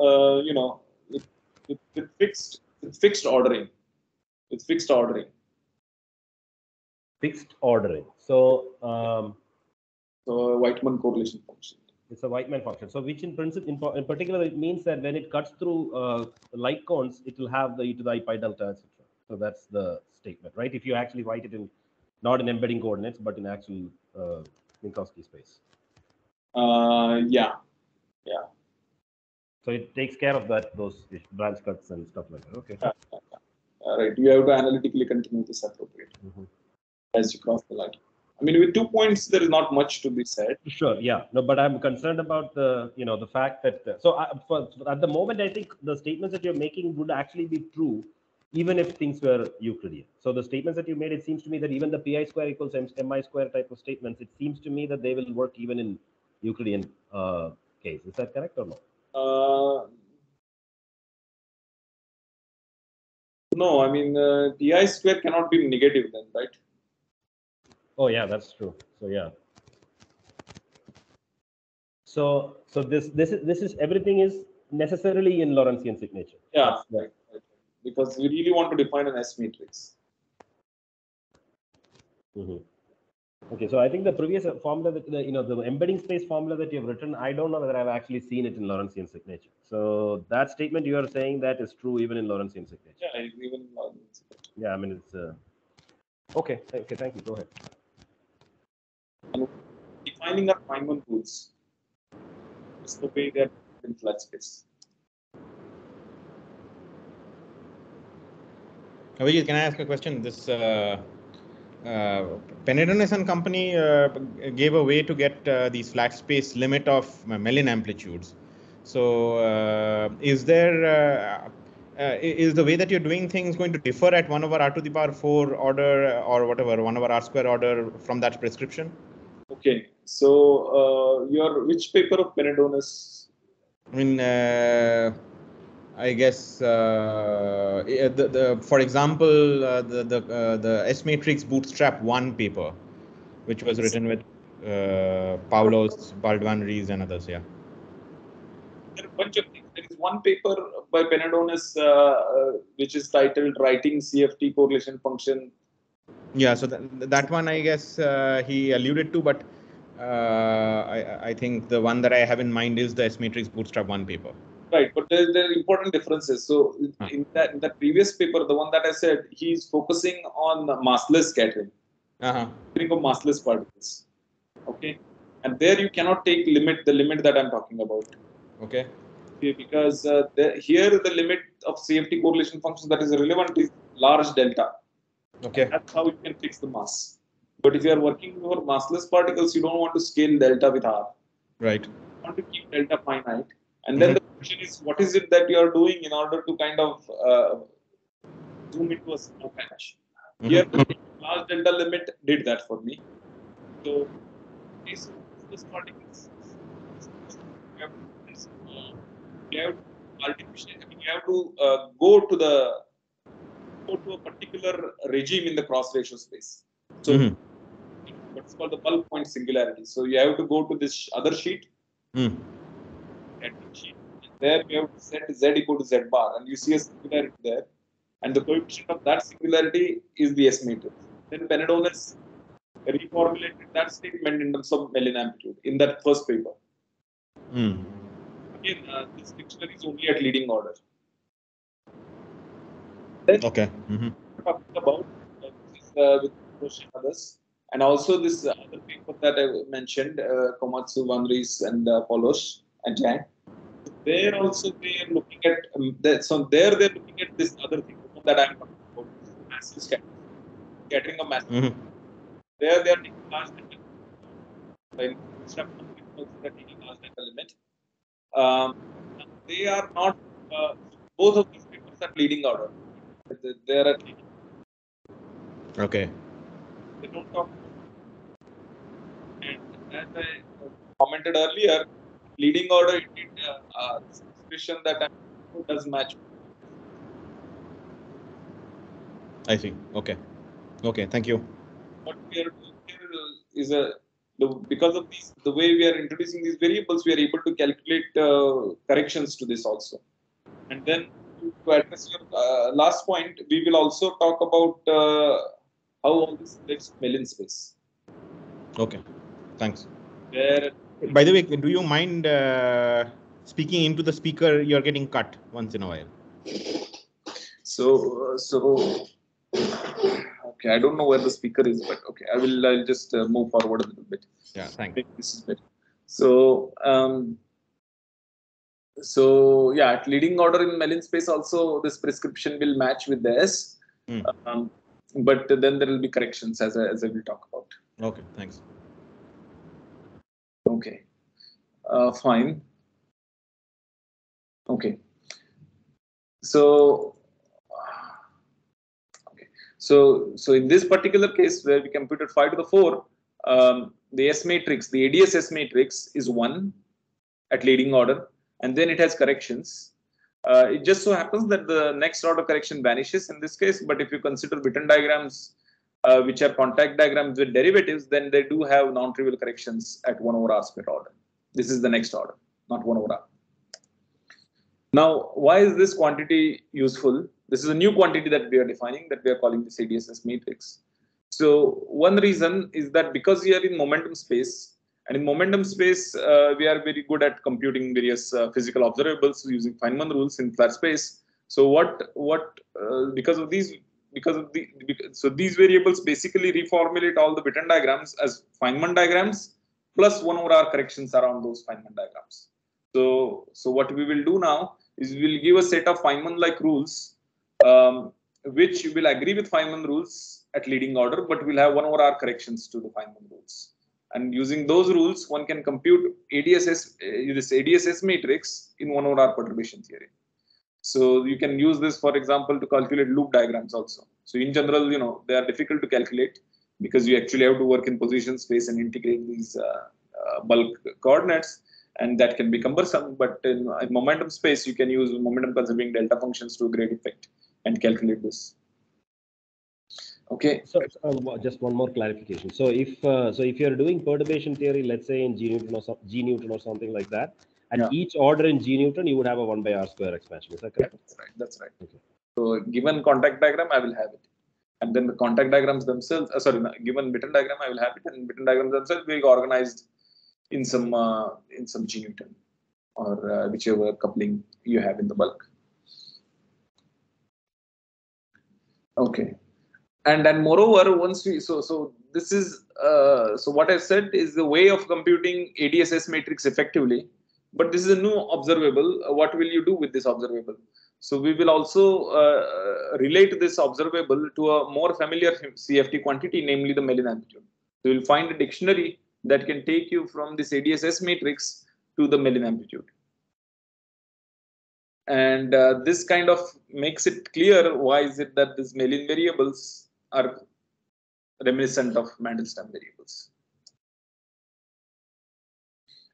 uh, you know with, with, with fixed with fixed ordering with fixed ordering. Fixed ordering. So um, So Wightman correlation function. it's a Wightman function. So which in principle, in, in particular, it means that when it cuts through uh, light cones, it will have the e to the i pi delta, etc. So that's the statement, right? If you actually write it in not in embedding coordinates, but in actual uh, Minkowski space. Uh, yeah, yeah. So it takes care of that, those branch cuts and stuff like that. Okay. Uh, right. You have to analytically continue this appropriate Mhm. as you cross the line. I mean, with two points, there is not much to be said. Sure. Yeah. No, but I'm concerned about the, you know, the fact that, uh, so I, for, at the moment, I think the statements that you're making would actually be true, even if things were Euclidean. So the statements that you made, it seems to me that even the pi square equals mi square type of statements, it seems to me that they will work even in Euclidean uh, case. Is that correct or no? Uh, no, I mean, uh, pi square cannot be negative then, right? Oh yeah, that's true. So yeah. So so this this is this is everything is necessarily in Lorentzian signature. Yeah, right, right. Because we really want to define an S matrix. Mhm. Okay, so I think the previous formula that the, you know the embedding space formula that you've written, I don't know whether I've actually seen it in Lorentzian signature. So that statement you are saying that is true even in Lorentzian signature. Yeah, even uh, Yeah, I mean it's uh... okay. Okay, thank you. Go ahead. Defining our Feynman rules is the way that in flat space. Abhijit, can I ask a question? This uh, uh, and company uh, gave a way to get uh, these flat space limit of Mellin amplitudes. So, uh, is there uh, uh, is the way that you're doing things going to differ at one over r to the power four order or whatever one over r square order from that prescription? Okay, so uh, your which paper of Penedones? I mean, uh, I guess uh, eh, the, the for example uh, the the uh, the S matrix bootstrap one paper, which was written with uh, Paulos, Balt van Rees, and others. Yeah. There are a bunch of things. There is one paper by Penedones uh, uh, which is titled "Writing CFT Correlation Function." Yeah. So that that one I guess uh, he alluded to, but uh, I I think the one that I have in mind is the S matrix bootstrap one paper. Right, but there, there are important differences. So Huh. in that in that previous paper, the one that I said, he's focusing on massless scattering, Uh-huh. scattering of massless particles. Okay, and there you cannot take limit the limit that I'm talking about. Okay. Okay, because uh, the, here the limit of CFT correlation function that is relevant is large delta. Okay. That's how you can fix the mass. But if you are working for massless particles, you don't want to scale delta with R. Right. You want to keep delta finite. And then the question is, what is it that you are doing in order to kind of uh, zoom into a small patch? Here, the large delta limit did that for me. So, these particles, you have to, you have to artificial, I mean, you have to uh, go to the go to a particular regime in the cross ratio space. So Mhm. what's called the bulk point singularity. So you have to go to this other sheet, Mm. Sheet. There we have to set z equal to z bar, and you see a singularity there, and the coefficient of that singularity is the S matrix. Then Penedones reformulated that statement in terms of Mellin amplitude in that first paper. Mm. Again, uh, this dictionary is only at leading order. Then Okay. Mhm. talking about uh, this, uh, with and others, and also this other paper that I mentioned, uh, Komatsu, Van Rees, and uh, Paulos and Jan. There also they are looking at um, that, so there they're looking at this other thing that I'm talking about, massive scattering, scattering of massive. Mhm. There they are taking large. Like, instead of they're taking large delta limit. Um, they are not uh, both of these papers are leading order. They- They are at Okay. they don't talk. And as I commented earlier, leading order indeed uh, uh, this that I does match. I see. Okay. Okay. Thank you. What we are doing here is a because of these the way we are introducing these variables, we are able to calculate uh, corrections to this also. And then to, to address your uh, last point, we will also talk about uh, how all this relates to Mellin space. Okay. Thanks. Where By the way, do you mind uh, speaking into the speaker? You're getting cut once in a while. So, uh, so, okay, I don't know where the speaker is, but okay, I will, I'll just uh, move forward a little bit. Yeah. Thanks. Make this is better. So, um, so yeah, at leading order in Mellin space also, this prescription will match with the S. Hmm. Um, but then there will be corrections as I, as I will talk about. Okay. Thanks. Okay, uh, fine. Okay. So, okay. So, so in this particular case where we computed phi to the four, um, the S matrix, the ADS S matrix is one at leading order, and then it has corrections. Uh, it just so happens that the next order correction vanishes in this case, but if you consider Witten diagrams, uh, which are contact diagrams with derivatives, then they do have non-trivial corrections at 1 over r square order. This is the next order, not 1 over r. Now, why is this quantity useful? This is a new quantity that we are defining that we are calling the ADSS matrix. So one reason is that because we are in momentum space, and in momentum space, uh, we are very good at computing various uh, physical observables using Feynman rules in flat space. So what what uh, because of these because of the because, so these variables basically reformulate all the Witten diagrams as Feynman diagrams plus one over r corrections around those Feynman diagrams. So so what we will do now is we will give a set of Feynman-like rules um, which will agree with Feynman rules at leading order, but we'll have one over r corrections to the Feynman rules. And using those rules, one can compute ADSS uh, this ADSS matrix in one over r perturbation theory. So you can use this, for example, to calculate loop diagrams also. So in general, you know, they are difficult to calculate because you actually have to work in position space and integrate these uh, uh, bulk coordinates, and that can be cumbersome. But in, in momentum space, you can use momentum conserving delta functions to a great effect and calculate this. Okay. So, so, uh, just one more clarification. So if uh, so, if you're doing perturbation theory, let's say in G Newton or so, G Newton or something like that, at Yeah. each order in G Newton, you would have a one by R square expansion. Is that Yeah, correct? that's right. That's right. Okay. So given contact diagram, I will have it. And then the contact diagrams themselves, uh, sorry, given Witten diagram, I will have it, and Witten diagrams themselves will be organized in some uh, in some G Newton or uh, whichever coupling you have in the bulk. Okay, and then moreover, once we so so this is uh, so what I said is the way of computing ADSS matrix effectively, but this is a new observable. Uh, what will you do with this observable? So we will also uh, relate this observable to a more familiar CFT quantity, namely the Mellin amplitude. So you'll find a dictionary that can take you from this ADSS matrix to the Mellin amplitude. And uh, this kind of makes it clear why is it that these Mellin variables are reminiscent of Mandelstam variables.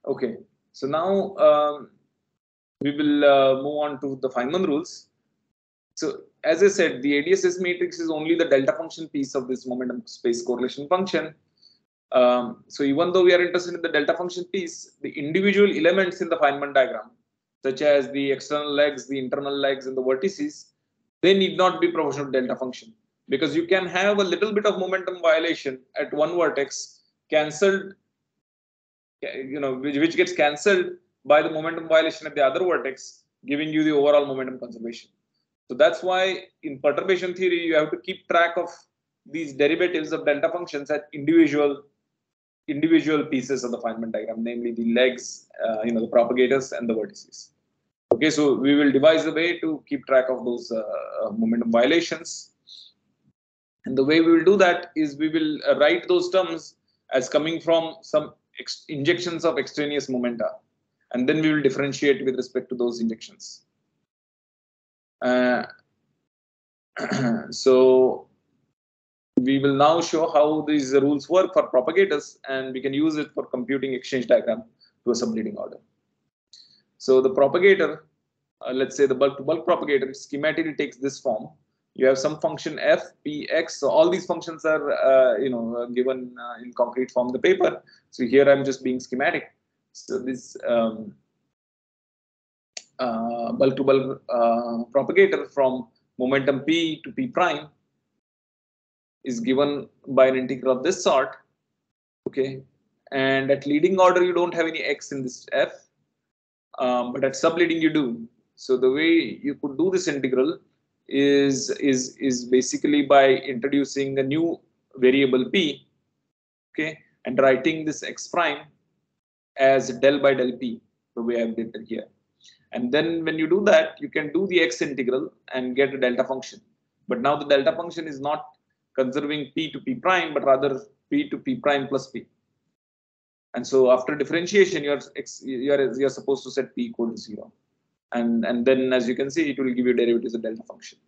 Okay, so now um, we will uh, move on to the Feynman rules. So as I said, the ADSS matrix is only the delta function piece of this momentum space correlation function. Um, so even though we are interested in the delta function piece, the individual elements in the Feynman diagram, such as the external legs, the internal legs, and the vertices, they need not be proportional to delta function because you can have a little bit of momentum violation at one vertex cancelled, you know, which, which gets cancelled by the momentum violation at the other vertex, giving you the overall momentum conservation. So that's why in perturbation theory, you have to keep track of these derivatives of delta functions at individual individual pieces of the Feynman diagram, namely the legs, uh, you know, the propagators and the vertices. Okay, so we will devise a way to keep track of those uh, uh momentum violations. And the way we will do that is we will uh, write those terms as coming from some injections of extraneous momenta. And then we will differentiate with respect to those injections. Uh, so we will now show how these rules work for propagators and we can use it for computing exchange diagram to a subleading order. So the propagator, uh, let's say the bulk to bulk propagator schematically takes this form. You have some function f, p, x. So all these functions are, uh, you know, uh, given uh, in concrete form the paper. So here I'm just being schematic. So this um, uh, bulk to bulk propagator from momentum p to p prime is given by an integral of this sort. Okay, and at leading order you don't have any x in this f, um, but at subleading you do. So the way you could do this integral is is is basically by introducing a new variable p, okay, and writing this x prime as del by del p, the way I've written here. And then when you do that, you can do the x integral and get a delta function. But now the delta function is not conserving p to p prime, but rather p to p prime plus p. And so after differentiation, you're you're you're supposed to set p equal to zero, and and then as you can see, it will give you derivatives of delta function.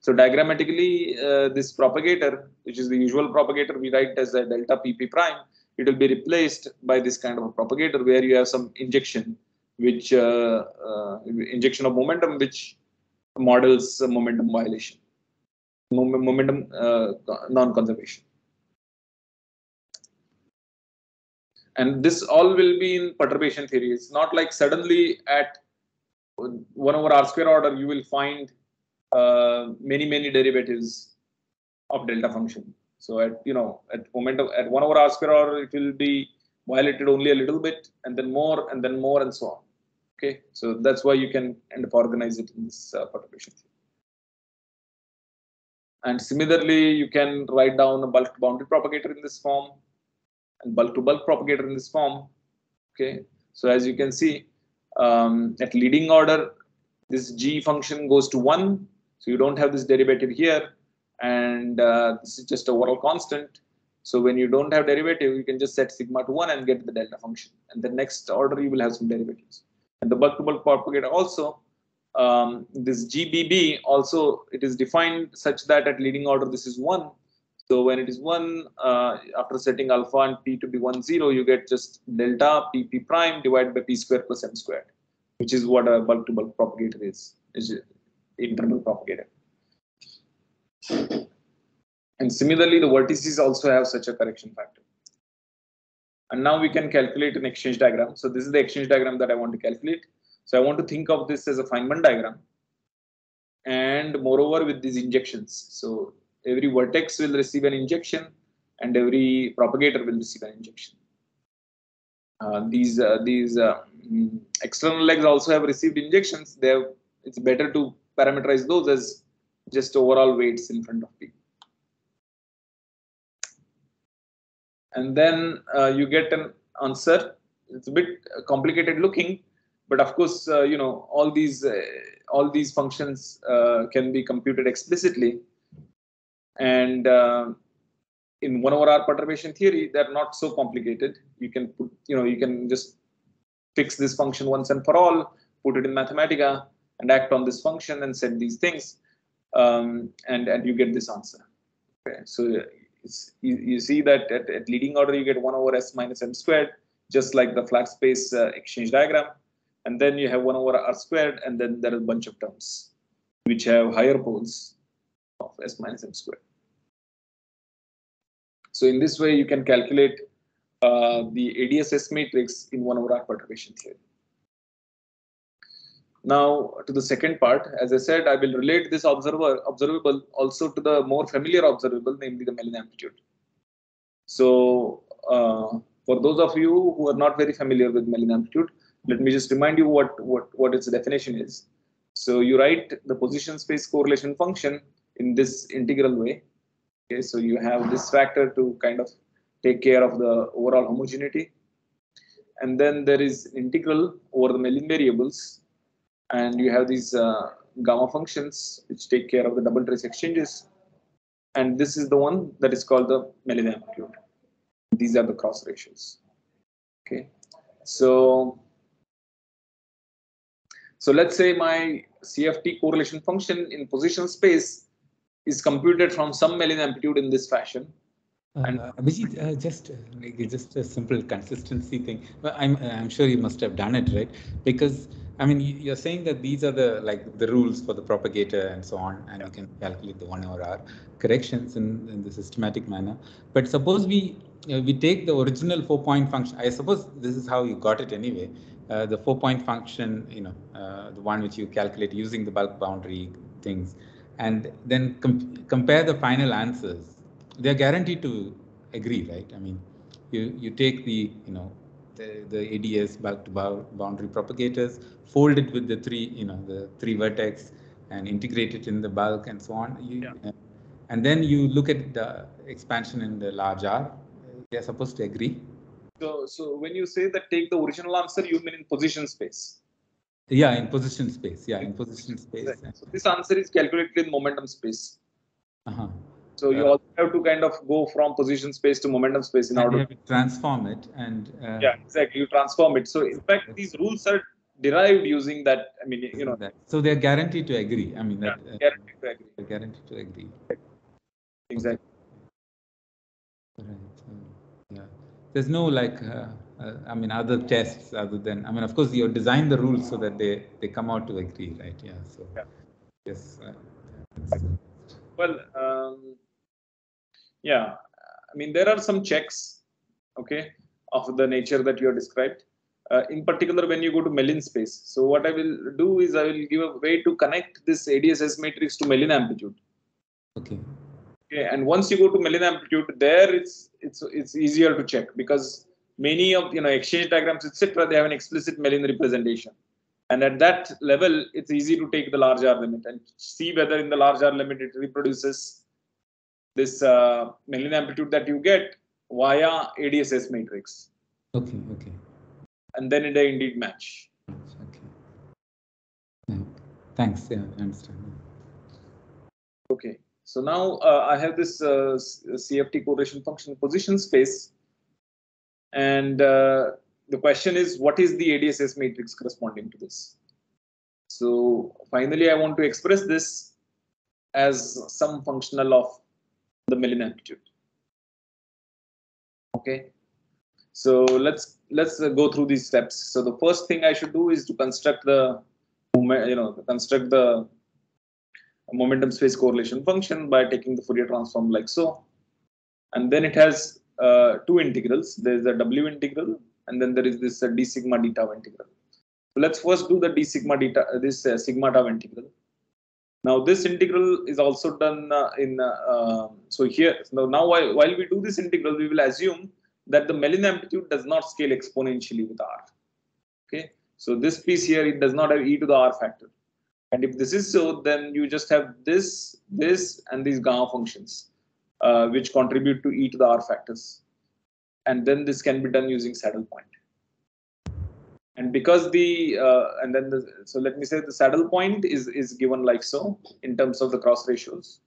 So diagrammatically, uh, this propagator, which is the usual propagator, we write as a delta pp prime. It will be replaced by this kind of a propagator where you have some injection, which uh, uh, injection of momentum, which models momentum violation momentum uh, non-conservation. And this all will be in perturbation theory. It's not like suddenly at 1 over r square order, you will find uh, many, many derivatives of delta function. So at, you know, at moment of, at 1 over r square order, it will be violated only a little bit and then more and then more and so on. Okay, so that's why you can end up organize it in this uh. And similarly, you can write down a bulk to boundary propagator in this form and bulk to bulk propagator in this form. Okay, so as you can see, um, at leading order, this g function goes to one, so you don't have this derivative here, and uh, this is just a overall constant. So when you don't have derivative, you can just set sigma to one and get the delta function. And the next order, you will have some derivatives. And the bulk to bulk propagator also um, this GBB also it is defined such that at leading order this is one. So when it is one, uh, after setting alpha and p to be one zero, you get just delta p p prime divided by p square plus m squared, which is what a bulk to bulk propagator is, is internal propagator. And similarly, the vertices also have such a correction factor. And now we can calculate an exchange diagram. So this is the exchange diagram that I want to calculate. So I want to think of this as a Feynman diagram. And moreover, with these injections. So every vertex will receive an injection and every propagator will receive an injection. Uh, these uh, these uh, mm, external legs also have received injections. They have, it's better to parameterize those as just overall weights in front of people. And then uh, you get an answer. It's a bit complicated looking, but of course, uh, you know, all these uh, all these functions can be computed explicitly. And in one over R perturbation theory, they're not so complicated. You can put, you know, you can just fix this function once and for all, put it in Mathematica, and act on this function and set these things, um, and and you get this answer. Okay, so you, you see that at, at, leading order you get 1 over s minus m squared, just like the flat space uh, exchange diagram and then you have 1 over r squared, and then there are a bunch of terms which have higher poles of s minus m squared. So in this way, you can calculate uh, the ADSS matrix in one over R perturbation theory. Now to the second part, as I said, I will relate this observer observable also to the more familiar observable, namely the Mellin amplitude. So uh, for those of you who are not very familiar with Mellin amplitude, let me just remind you what, what, what its definition is. So you write the position space correlation function in this integral way. Okay, so you have this factor to kind of take care of the overall homogeneity. And then there is integral over the Mellin variables. And you have these uh, gamma functions which take care of the double trace exchanges. And this is the one that is called the Mellin amplitude. These are the cross ratios. Okay, so so let's say my CFT correlation function in position space is computed from some Mellin amplitude in this fashion. And uh, Abhijit, uh, just uh, just a simple consistency thing. Well, I'm I'm sure you must have done it right because I mean you're saying that these are the like the rules for the propagator and so on, and you can calculate the one over r corrections in, in the systematic manner. But suppose we uh, we take the original four point function. I suppose this is how you got it anyway. Uh, the four point function, you know, uh, the one which you calculate using the bulk boundary things, and then com compare the final answers they're guaranteed to agree, right? I mean, you you take the you know the, the ADS bulk to boundary propagators, fold it with the three you know the three vertex, and integrate it in the bulk and so on. You, Yeah. uh, and then you look at the expansion in the large R. They're supposed to agree. So, so when you say that take the original answer, you mean in position space. Yeah, in position space. Yeah, in position space. Right. So this answer is calculated in momentum space. Uh-huh. So you Uh, also have to kind of go from position space to momentum space in order. to transform it and uh, Yeah, exactly. You transform it. So in fact, these rules are derived using that. I mean, you know, that. So they're guaranteed to agree. I mean, yeah, that, uh, guaranteed to agree. they're guaranteed to agree. Exactly. Right. uh, Yeah. There's no like, uh, I mean, other tests other than, I mean, of course, you design the rules so that they, they come out to agree, right? Yeah. So, Yeah. yes. uh, Well, um, yeah. I mean, there are some checks, okay, of the nature that you have described. Uh, in particular, when you go to Mellin space. So what I will do is I will give a way to connect this ADSS matrix to Mellin amplitude. Okay. Okay, and once you go to Mellin amplitude, there it's it's it's easier to check because many of you know exchange diagrams etc. They have an explicit Mellin representation, and at that level, it's easy to take the large R limit and see whether in the large R limit it reproduces this uh, Mellin amplitude that you get via ADSS matrix, Okay. Okay. and then they indeed match. Okay. Thanks. Yeah, I understand. Okay, so now uh, I have this uh, CFT correlation function position space. And uh, the question is, what is the ADSS matrix corresponding to this? So finally, I want to express this as some functional of the Mellin amplitude. Okay, so let's let's uh, go through these steps. So the first thing I should do is to construct the, you know, construct the momentum space correlation function by taking the Fourier transform like so. And then it has uh, two integrals. There is a W integral, and then there is this uh, d sigma d tau integral. So let's first do the d sigma d tau, this uh, sigma tau integral. Now this integral is also done uh, in, uh, um, so here, so now while, while we do this integral, we will assume that the Mellin amplitude does not scale exponentially with R. Okay, so this piece here, it does not have e to the R factor. And if this is so, then you just have this, this, and these gamma functions, uh, which contribute to e to the r factors. And then this can be done using saddle point. And because the, uh, and then the, so let me say the saddle point is, is given like so in terms of the cross ratios.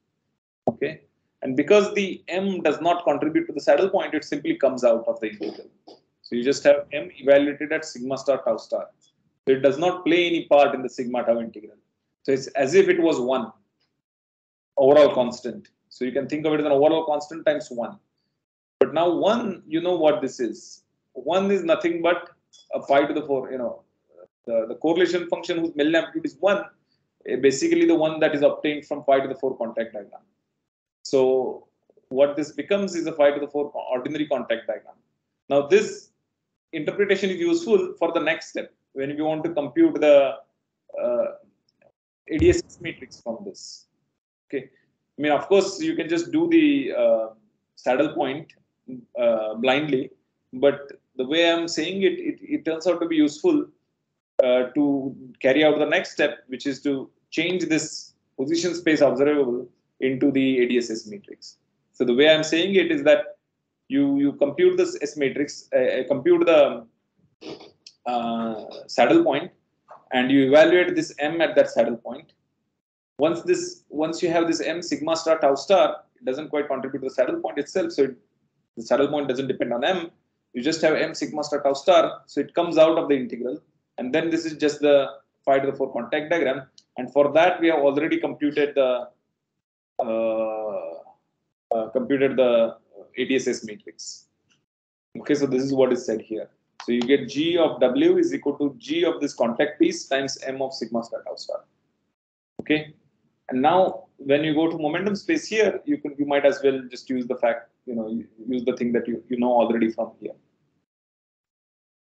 Okay. And because the m does not contribute to the saddle point, it simply comes out of the integral. So you just have m evaluated at sigma star tau star. So it does not play any part in the sigma tau integral. So it's as if it was one overall constant. So you can think of it as an overall constant times one. But now one, you know what this is. One is nothing but a phi to the four, you know, the, the correlation function whose Mellin amplitude is one, eh, basically the one that is obtained from phi to the four contact diagram. So what this becomes is a phi to the 4 ordinary contact diagram. Now this interpretation is useful for the next step when we want to compute the uh, matrix from this. Okay, I mean, of course, you can just do the uh, saddle point uh, blindly, but the way I'm saying it, it, it turns out to be useful uh, to carry out the next step, which is to change this position space observable into the ADSS matrix. So the way I'm saying it is that you you compute this S matrix, uh, uh, compute the uh, saddle point, and you evaluate this M at that saddle point. Once this once you have this M sigma star tau star, it doesn't quite contribute to the saddle point itself. So it, the saddle point doesn't depend on M. You just have M sigma star tau star. So it comes out of the integral. And then this is just the phi to the 4 contact diagram. And for that, we have already computed the uh, uh, computed the ADSS matrix. Okay, so this is what is said here. So you get G of W is equal to G of this contact piece times M of sigma star tau star. Okay, and now when you go to momentum space here, you can you might as well just use the fact you know use the thing that you you know already from here.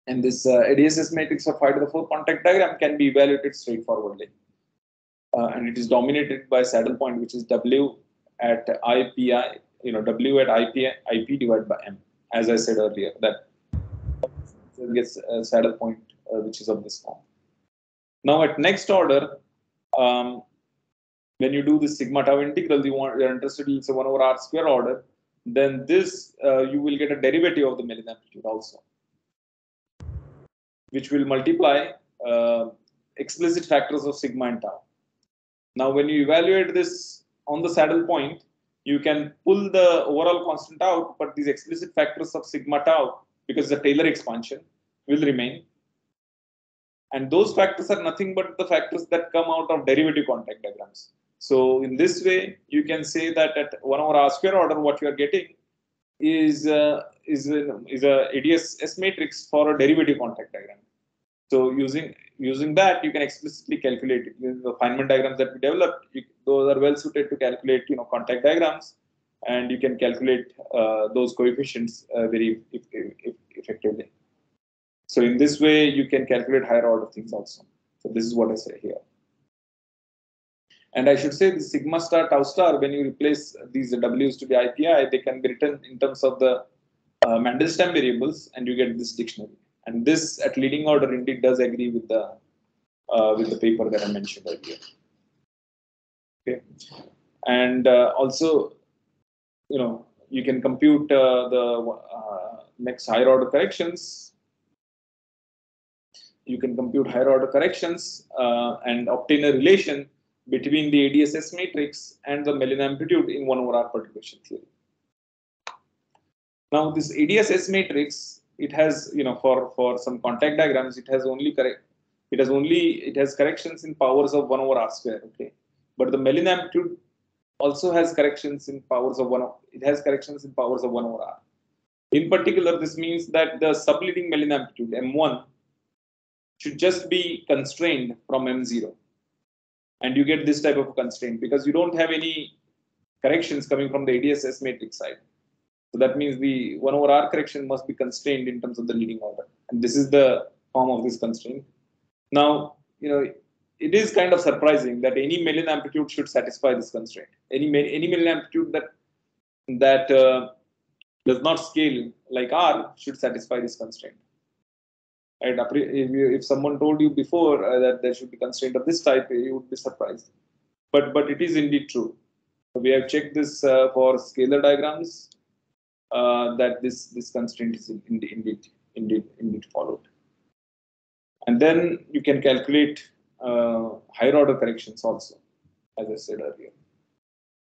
And this uh, ADSS matrix of phi to the 4 contact diagram can be evaluated straightforwardly. Uh, and it is dominated by saddle point, which is W at IPI, you know, W at IP, IP divided by M, as I said earlier, that gets a saddle point, uh, which is of this form. Now at next order, um, when you do the sigma tau integral, you want, you're interested in say 1 over r square order, then this, uh, you will get a derivative of the Mellin amplitude also which will multiply uh, explicit factors of sigma and tau. Now, when you evaluate this on the saddle point, you can pull the overall constant out, but these explicit factors of sigma tau, because the Taylor expansion, will remain. And those factors are nothing but the factors that come out of derivative contact diagrams. So in this way, you can say that at 1 over r square order, what you are getting is uh, is a, is a ADS matrix for a derivative contact diagram. So using using that, you can explicitly calculate it. The Feynman diagrams that we developed, you, those are well suited to calculate, you know, contact diagrams, and you can calculate uh, those coefficients uh, very if, if, effectively. So in this way, you can calculate higher order things also. So this is what I say here. And I should say the sigma star tau star, when you replace these W's to the IPI, they can be written in terms of the uh, Mandelstam variables, and you get this dictionary. And this at leading order indeed does agree with the uh, with the paper that I mentioned earlier. Okay, and uh, also, you know, you can compute uh, the uh, next higher order corrections. You can compute higher order corrections uh, and obtain a relation between the ADSS matrix and the Mellin amplitude in 1 over R perturbation theory. Now, this ADSS matrix, it has, you know, for, for some contact diagrams, it has only correct, it has only, it has corrections in powers of 1 over R square, okay? But the Mellin amplitude also has corrections in powers of 1, it has corrections in powers of 1 over R. In particular, this means that the subleading Mellin amplitude, M1, should just be constrained from M0 and you get this type of constraint because you don't have any corrections coming from the ADSS matrix side. So that means the 1 over R correction must be constrained in terms of the leading order. And this is the form of this constraint. Now, you know, it is kind of surprising that any Mellin amplitude should satisfy this constraint. Any any Mellin amplitude that that uh, does not scale like R should satisfy this constraint. Right? If, you, if someone told you before uh, that there should be constraint of this type, you would be surprised. But but it is indeed true. We have checked this uh, for scalar diagrams uh, that this this constraint is indeed indeed indeed indeed followed. And then you can calculate uh, higher order corrections also, as I said earlier.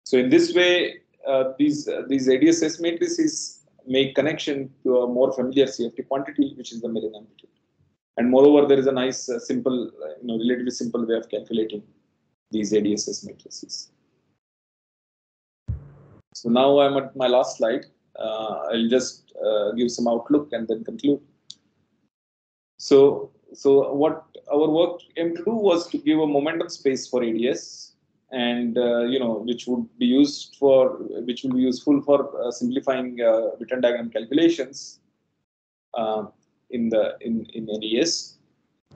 So in this way, uh, these uh, these ADSS matrices make connection to a more familiar CFT quantity, which is the Mellin amplitude. And moreover, there is a nice, uh, simple, uh, you know, relatively simple way of calculating these ADSS matrices. So now I'm at my last slide. Uh, I'll just uh, give some outlook and then conclude. So, so what our work aimed to do was to give a momentum space for ADS and uh, you know which would be used for which will be useful for uh, simplifying uh, Witten diagram calculations uh, in the in in NES.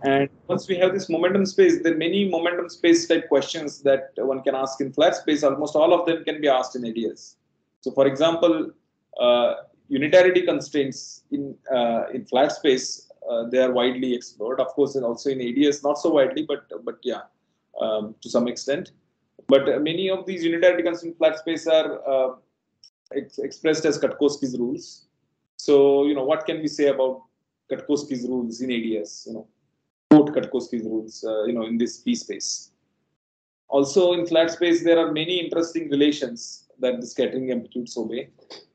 And once we have this momentum space, there are many momentum space type questions that one can ask in flat space. Almost all of them can be asked in ADS. So, for example, uh, unitarity constraints in uh, in flat space uh, they are widely explored. Of course, and also in ADS, not so widely, but but yeah, um, to some extent. But uh, many of these unitarity constraints in flat space are uh, ex expressed as Cutkosky's rules. So, you know, what can we say about Cutkosky's rules in ADS? You know, quote Cutkosky's rules, uh, you know, in this P space. Also, in flat space, there are many interesting relations that the scattering amplitudes obey.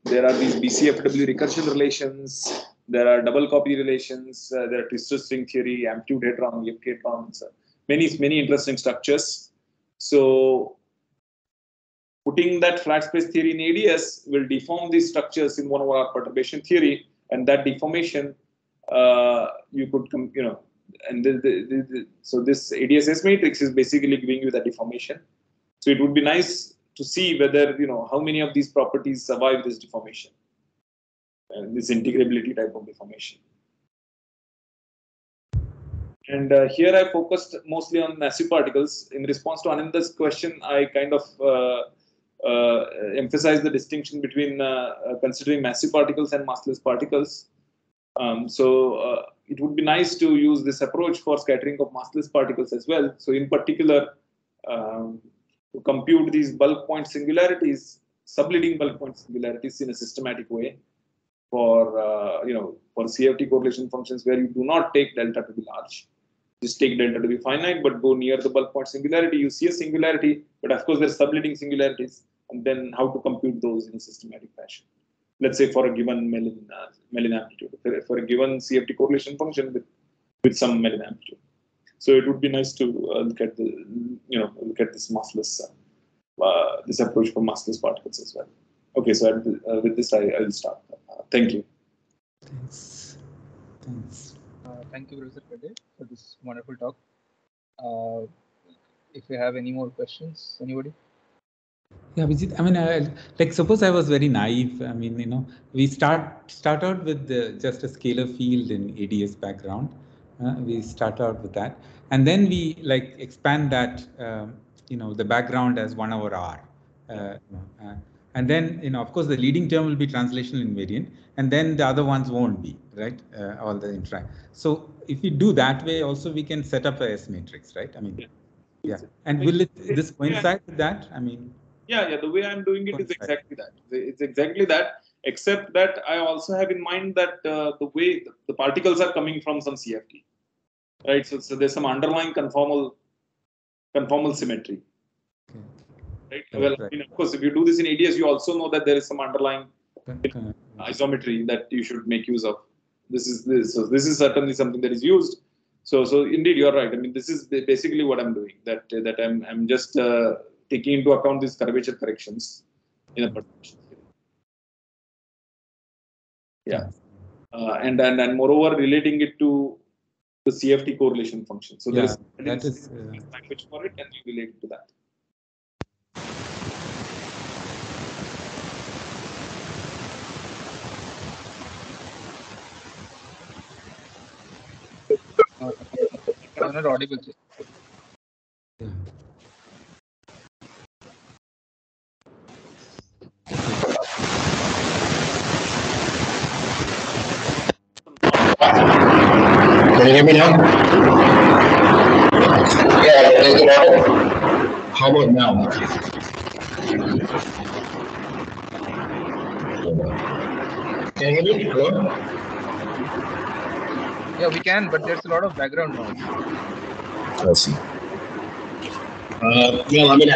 There are these BCFW recursion relations. There are double copy relations. Uh, there are twistor string theory, amplituhedron, EFK hadrons. Many, many interesting structures. So putting that flat space theory in ADS will deform these structures in one of our perturbation theory, and that deformation uh, you could, come, you know, and the, the, the, so this ADSS matrix is basically giving you that deformation. So it would be nice to see whether you know how many of these properties survive this deformation, and this integrability type of deformation. And uh, here I focused mostly on massive particles. In response to Ananda's question, I kind of uh, uh, emphasized the distinction between uh, uh, considering massive particles and massless particles. Um, so uh, it would be nice to use this approach for scattering of massless particles as well. So in particular, um, to compute these bulk point singularities, subleading bulk point singularities in a systematic way for, uh, you know, for CFT correlation functions where you do not take delta to be large. Just take delta to be finite, but go near the bulk point singularity. You see a singularity, but of course there's subleading singularities, and then how to compute those in a systematic fashion. Let's say for a given Mellin, uh, Mellin amplitude, for, for, a given CFT correlation function with, with some Mellin amplitude. So it would be nice to uh, look at the, you know, look at this massless, uh, uh this approach for massless particles as well. Okay, so uh, with this, I, will start. Uh, thank you. Thanks. Thanks. thank you, Professor Gadde, for this wonderful talk. if you have any more questions, anybody? Yeah, I mean, I, like suppose I was very naive. I mean, you know, we start start out with the, just a scalar field in ADS background. Uh, we start out with that, and then we like expand that, um, you know, the background as one over R. Uh, uh, and then, you know, of course, the leading term will be translational invariant, and then the other ones won't be, right? Uh, all the interact. So if we do that way, also we can set up a S matrix, right? I mean, yeah. yeah. And will it this coincide with that? I mean. Yeah, yeah. The way I'm doing it is exactly that. It's exactly that, except that I also have in mind that uh, the way the particles are coming from some CFT right? So, so there's some underlying conformal conformal symmetry, right? Well, I mean, of course, if you do this in ADS, you also know that there is some underlying isometry that you should make use of. This is this. So this is certainly something that is used. So so indeed, you're right. I mean, this is basically what I'm doing. That that I'm I'm just uh, taking into account these curvature corrections in a partition. Yeah. Uh, and, and and moreover relating it to the CFT correlation function. So yeah, that is uh, language for it, and you relate to that. Uh, not audible. Can you hear me now? Yeah, is it audible? How about now? Can you hear me? Hello? Yeah, we can, but there's a lot of background noise. I see. Uh, well, I mean,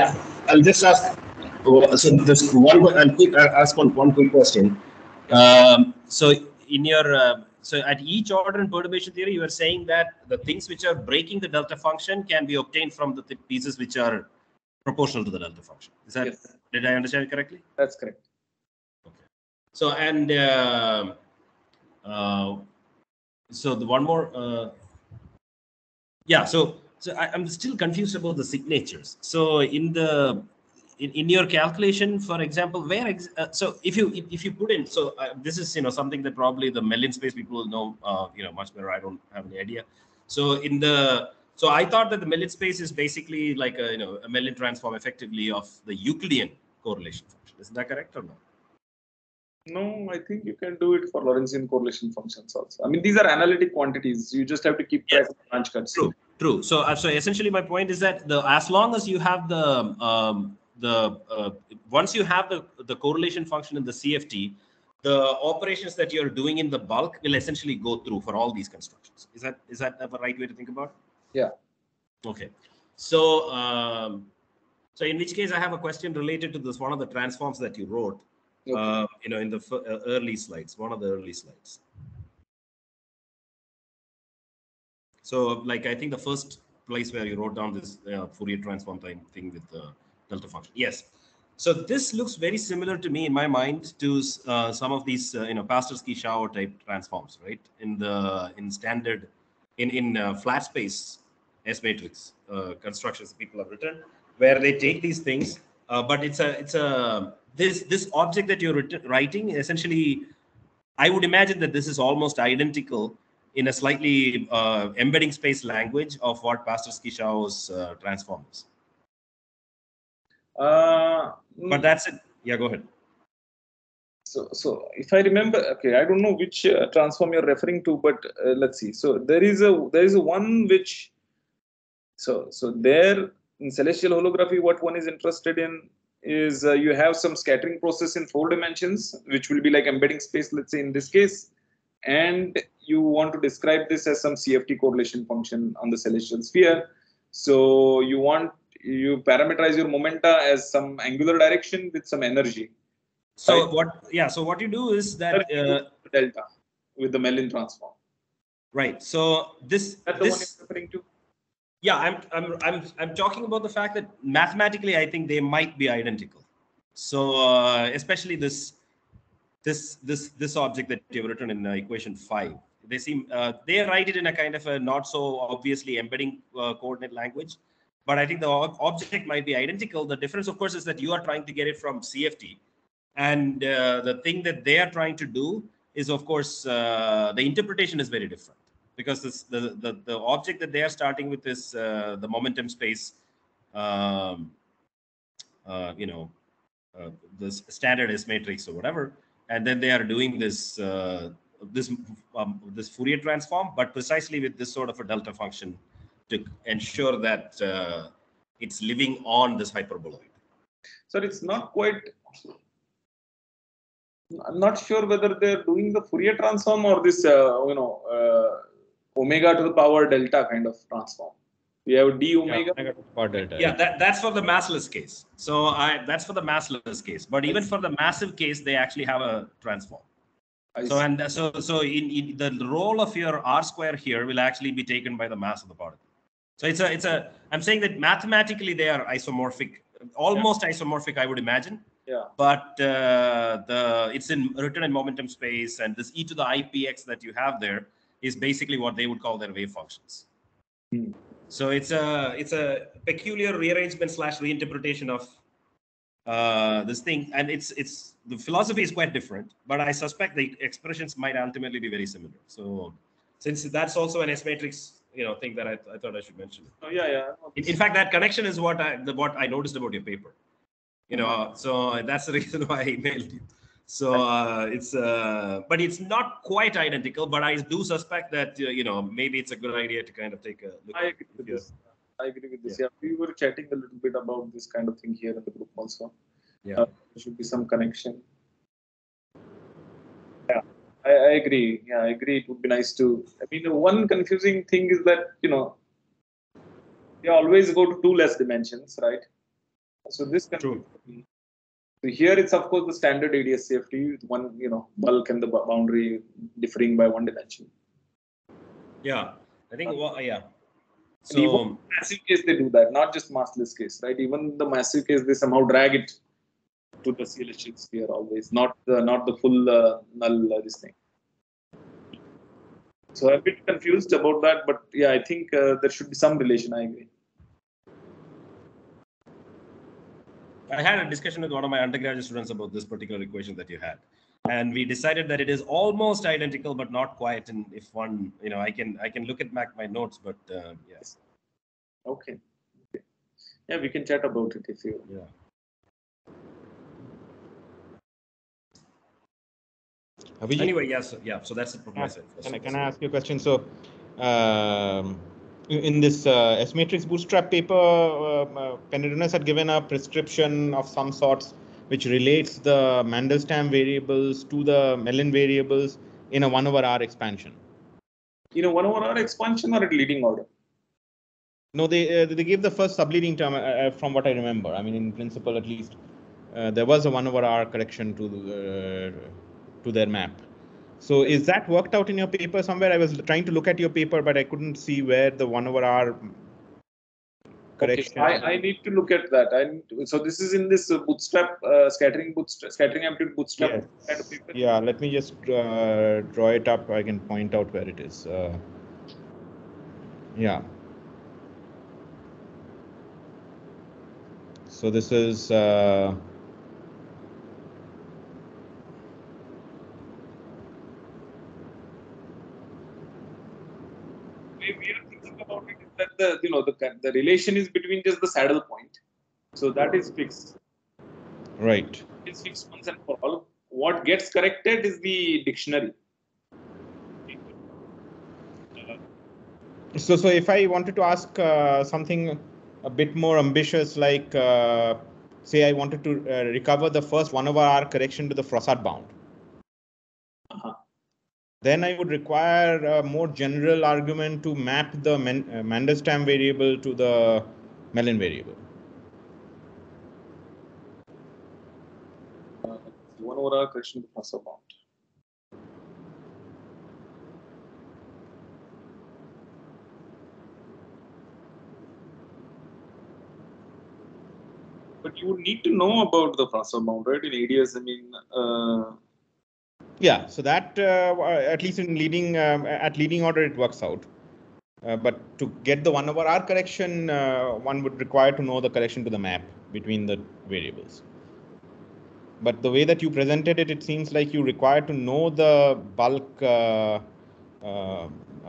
I'll just ask. So, just one. I'll quick I'll ask one one quick question. Um, so, in your uh, so at each order in perturbation theory, you are saying that the things which are breaking the delta function can be obtained from the th pieces which are proportional to the delta function. Is that yes. did I understand correctly? That's correct. Okay. So and uh, uh, so the one more. Uh, yeah. So So I, I'm still confused about the signatures. So in the in, in your calculation, for example, where ex- uh, so if you if, you put in so uh, this is you know something that probably the Mellin space people will know uh, you know much better. I don't have any idea. So in the so I thought that the Mellin space is basically like a you know a Mellin transform effectively of the Euclidean correlation function. Is that correct or no? No, I think you can do it for Lorentzian correlation functions also. I mean, these are analytic quantities. You just have to keep track Yes. of branch cuts. True, true. So, uh, so essentially, my point is that the as long as you have the um, the uh, once you have the the correlation function in the CFT, the operations that you're doing in the bulk will essentially go through for all these constructions. Is that is that the right way to think about? it? Yeah. Okay. So, um, so in which case, I have a question related to this one of the transforms that you wrote. Okay. Uh, you know, in the f- uh, early slides, one of the early slides. So, like, I think the first place where you wrote down this uh, Fourier transform thing, thing with the delta function. Yes. So this looks very similar to me in my mind to uh, some of these, uh, you know, Pasterski-Shao type transforms, right? In the in standard, in in uh, flat space S matrix uh, constructions people have written, where they take these things, uh, but it's a it's a this this object that you're writing essentially, I would imagine that this is almost identical in a slightly uh, embedding space language of what Pasterski-Shao's uh, transform is. Uh, But that's it. Yeah, go ahead. so, so if I remember, okay, I don't know which uh, transform you're referring to, but uh, let's see. So there is a there is a one which, so so there in celestial holography, what one is interested in is uh, you have some scattering process in four dimensions, which will be like embedding space. Let's say in this case, and you want to describe this as some CFT correlation function on the celestial sphere. So you want you parameterize your momenta as some angular direction with some energy. So Right. what? Yeah. So what you do is that uh, delta with the Mellin transform. right. So this That's the one you're referring to. yeah. I'm I'm I'm I'm talking about the fact that mathematically I think they might be identical. So uh, especially this this this this object that you've written in uh, equation five. They seem uh, they write it in a kind of a not so obviously embedding uh, coordinate language, but I think the ob- object might be identical. The difference, of course, is that you are trying to get it from CFT, and uh, the thing that they are trying to do is, of course, uh, the interpretation is very different. Because this, the, the the object that they are starting with is uh, the momentum space, um, uh, you know, uh, this standard S matrix or whatever, and then they are doing this uh, this um, this Fourier transform, but precisely with this sort of a delta function to ensure that uh, it's living on this hyperboloid. So it's not quite. I'm not sure whether they're doing the Fourier transform or this, uh, you know, uh, omega to the power delta kind of transform. We have d omega. Yeah, power delta. Yeah, that, that's for the massless case. So I that's for the massless case. But even for the massive case, they actually have a transform. I So see. and so so in, in the role of your r square here will actually be taken by the mass of the particle. So it's a it's a I'm saying that mathematically they are isomorphic, almost isomorphic, I would imagine. Yeah. But uh, the it's in written in momentum space, and this e to the ipx that you have there is basically what they would call their wave functions. Hmm. So it's a it's a peculiar rearrangement slash reinterpretation of uh, this thing, and it's it's the philosophy is quite different, but I suspect the expressions might ultimately be very similar. So since that's also an S matrix, you know, thing that I, I thought I should mention. Oh, yeah, yeah. In, in fact, that connection is what I the, what I noticed about your paper. You know, so that's the reason why I emailed you. So uh, it's uh, but it's not quite identical, but I do suspect that uh, you know maybe it's a good idea to kind of take a look. I agree with Yeah. this. I agree with this. Yeah. we were chatting a little bit about this kind of thing here in the group also. Yeah. Uh, there should be some connection. I, I agree. Yeah, I agree. It would be nice to. I mean, the one confusing thing is that you know, they always go to two less dimensions, right? So this can True. So here it's of course the standard ADS CFT with one, you know, bulk and the boundary differing by one dimension. Yeah, I think well, yeah. So massive case they do that, not just massless case, right? Even the massive case they somehow drag it to the celestial sphere always, not the not the full uh, null uh, this thing. So I'm a bit confused about that, but yeah, I think uh, there should be some relation. I agree. I had a discussion with one of my undergraduate students about this particular equation that you had. And we decided that it is almost identical, but not quite. And if one, you know, I can I can look at back my notes, but uh, yes. Okay. okay. Yeah, we can chat about it if you. Yeah. Abhijit? Anyway, yes, yeah. So that's it from my Yeah. Can I, can I ask you a question? So, um, in- in this uh, S matrix bootstrap paper, uh, uh, Penedones had given a prescription of some sorts which relates the Mandelstam variables to the Mellin variables in a 1 over R expansion. You know, one over R expansion or at leading order? No, they uh, they gave the first subleading term uh, uh, from what I remember. I mean, in principle, at least, uh, there was a 1 over R correction to the, uh, to their map. So is that worked out in your paper somewhere? I was trying to look at your paper, but I couldn't see where the 1 over R correction. I, I need to look at that. I to, so this is in this uh, bootstrap uh, scattering bootstrap scattering amplitude bootstrap Yes. kind of paper. Yeah, let me just uh, draw it up. I can point out where it is. Uh, yeah. So this is. Uh, way we are thinking about it is that the you know the the relation is between just the saddle point. So that is fixed. right. It's fixed once and for all. What gets corrected is the dictionary. So, so if I wanted to ask uh, something a bit more ambitious, like uh, say I wanted to uh, recover the first one over R correction to the Froissart bound. Then I would require a more general argument to map the uh, Mandelstam variable to the Mellin variable. Uh, one R correction to plus bound. But you would need to know about the Froissart bound, right? In ADS, I mean, uh, Yeah, so that uh, at least in leading um, at leading order it works out. Uh, but to get the one over R correction, uh, one would require to know the correction to the map between the variables. But the way that you presented it, it seems like you require to know the bulk uh, uh,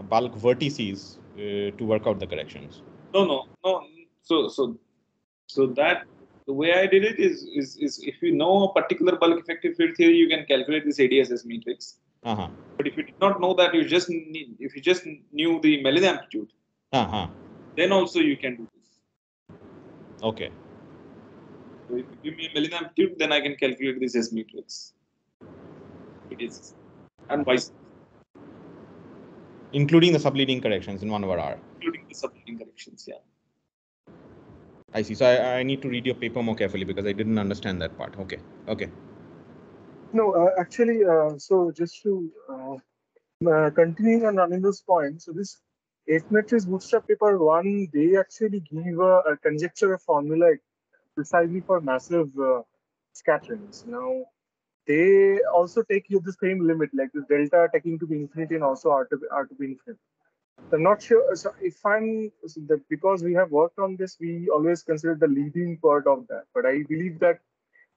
bulk vertices uh, to work out the corrections. no, no, no. So, so, so that the way I did it is, is, is if you know a particular bulk effective field theory, you can calculate this ADSS matrix. Uh-huh. But if you did not know that, you just need, if you just knew the Mellin amplitude, Uh-huh. then also you can do this. Okay. So if you give me a Mellin amplitude, then I can calculate this S matrix. It is, and vice, Including the subleading corrections in one over R. including the subleading corrections. Yeah. I see. So I, I need to read your paper more carefully because I didn't understand that part. Okay. Okay. No, uh, actually, uh, so just to uh, uh, continuing on Anind's point, so this eight matrix bootstrap paper one, they actually give a, a conjecture formula precisely for massive uh, scatterings. Now, they also take you the same limit, like this delta taking to be infinity and also r to r to be infinite. I'm not sure so if I'm that because we have worked on this, we always consider the leading part of that. But I believe that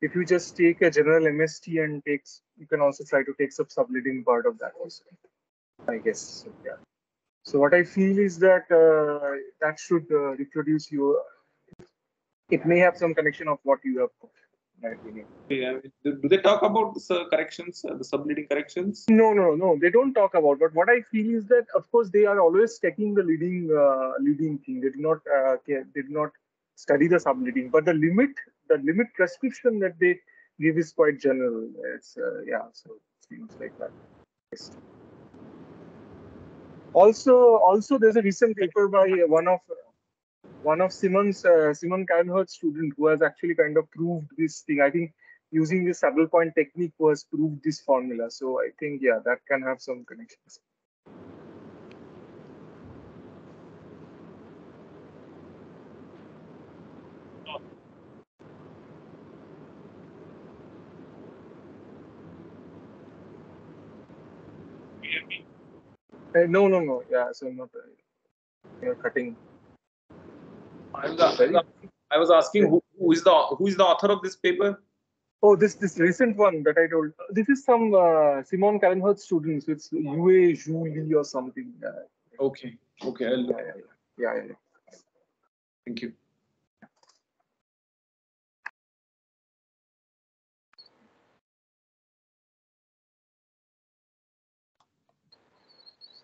if you just take a general MST and takes, you can also try to take some subleading part of that also. I guess. So, yeah. So what I feel is that uh, that should uh, reproduce your. It may have some connection of what you have. Put, in my opinion. Yeah. Do, do they talk about this uh, corrections, uh, the subleading corrections? No, no, no. They don't talk about. But what I feel is that, of course, they are always taking the leading, uh, leading thing. They do not, uh, care, they do not study the subleading. But the limit, the limit prescription that they give is quite general. It's uh, yeah. So it seems like that. Yes. Also, also, there's a recent paper by one of one of Simon's uh, Simon Caron-Huot's student who has actually kind of proved this thing. I think using this saddle point technique was proved this formula. So I think yeah, that can have some connections. Uh, no, no, no. Yeah, so not. Uh, you're cutting. I was, I I was asking who, who is the who is the author of this paper? Oh, this this recent one that I told. This is some uh, Simon Caron-Huot students. It's Yue Zhu Li or something. Uh, Okay, okay, I'll yeah, yeah, yeah, yeah. Thank you.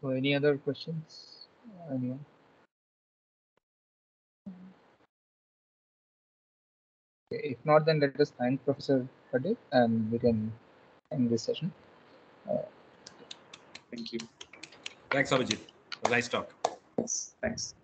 So any other questions? Anyone? If not, then let us thank Professor Patel and we can end this session. Thank you. Thanks, Abhijit. Nice talk. Yes, Thanks.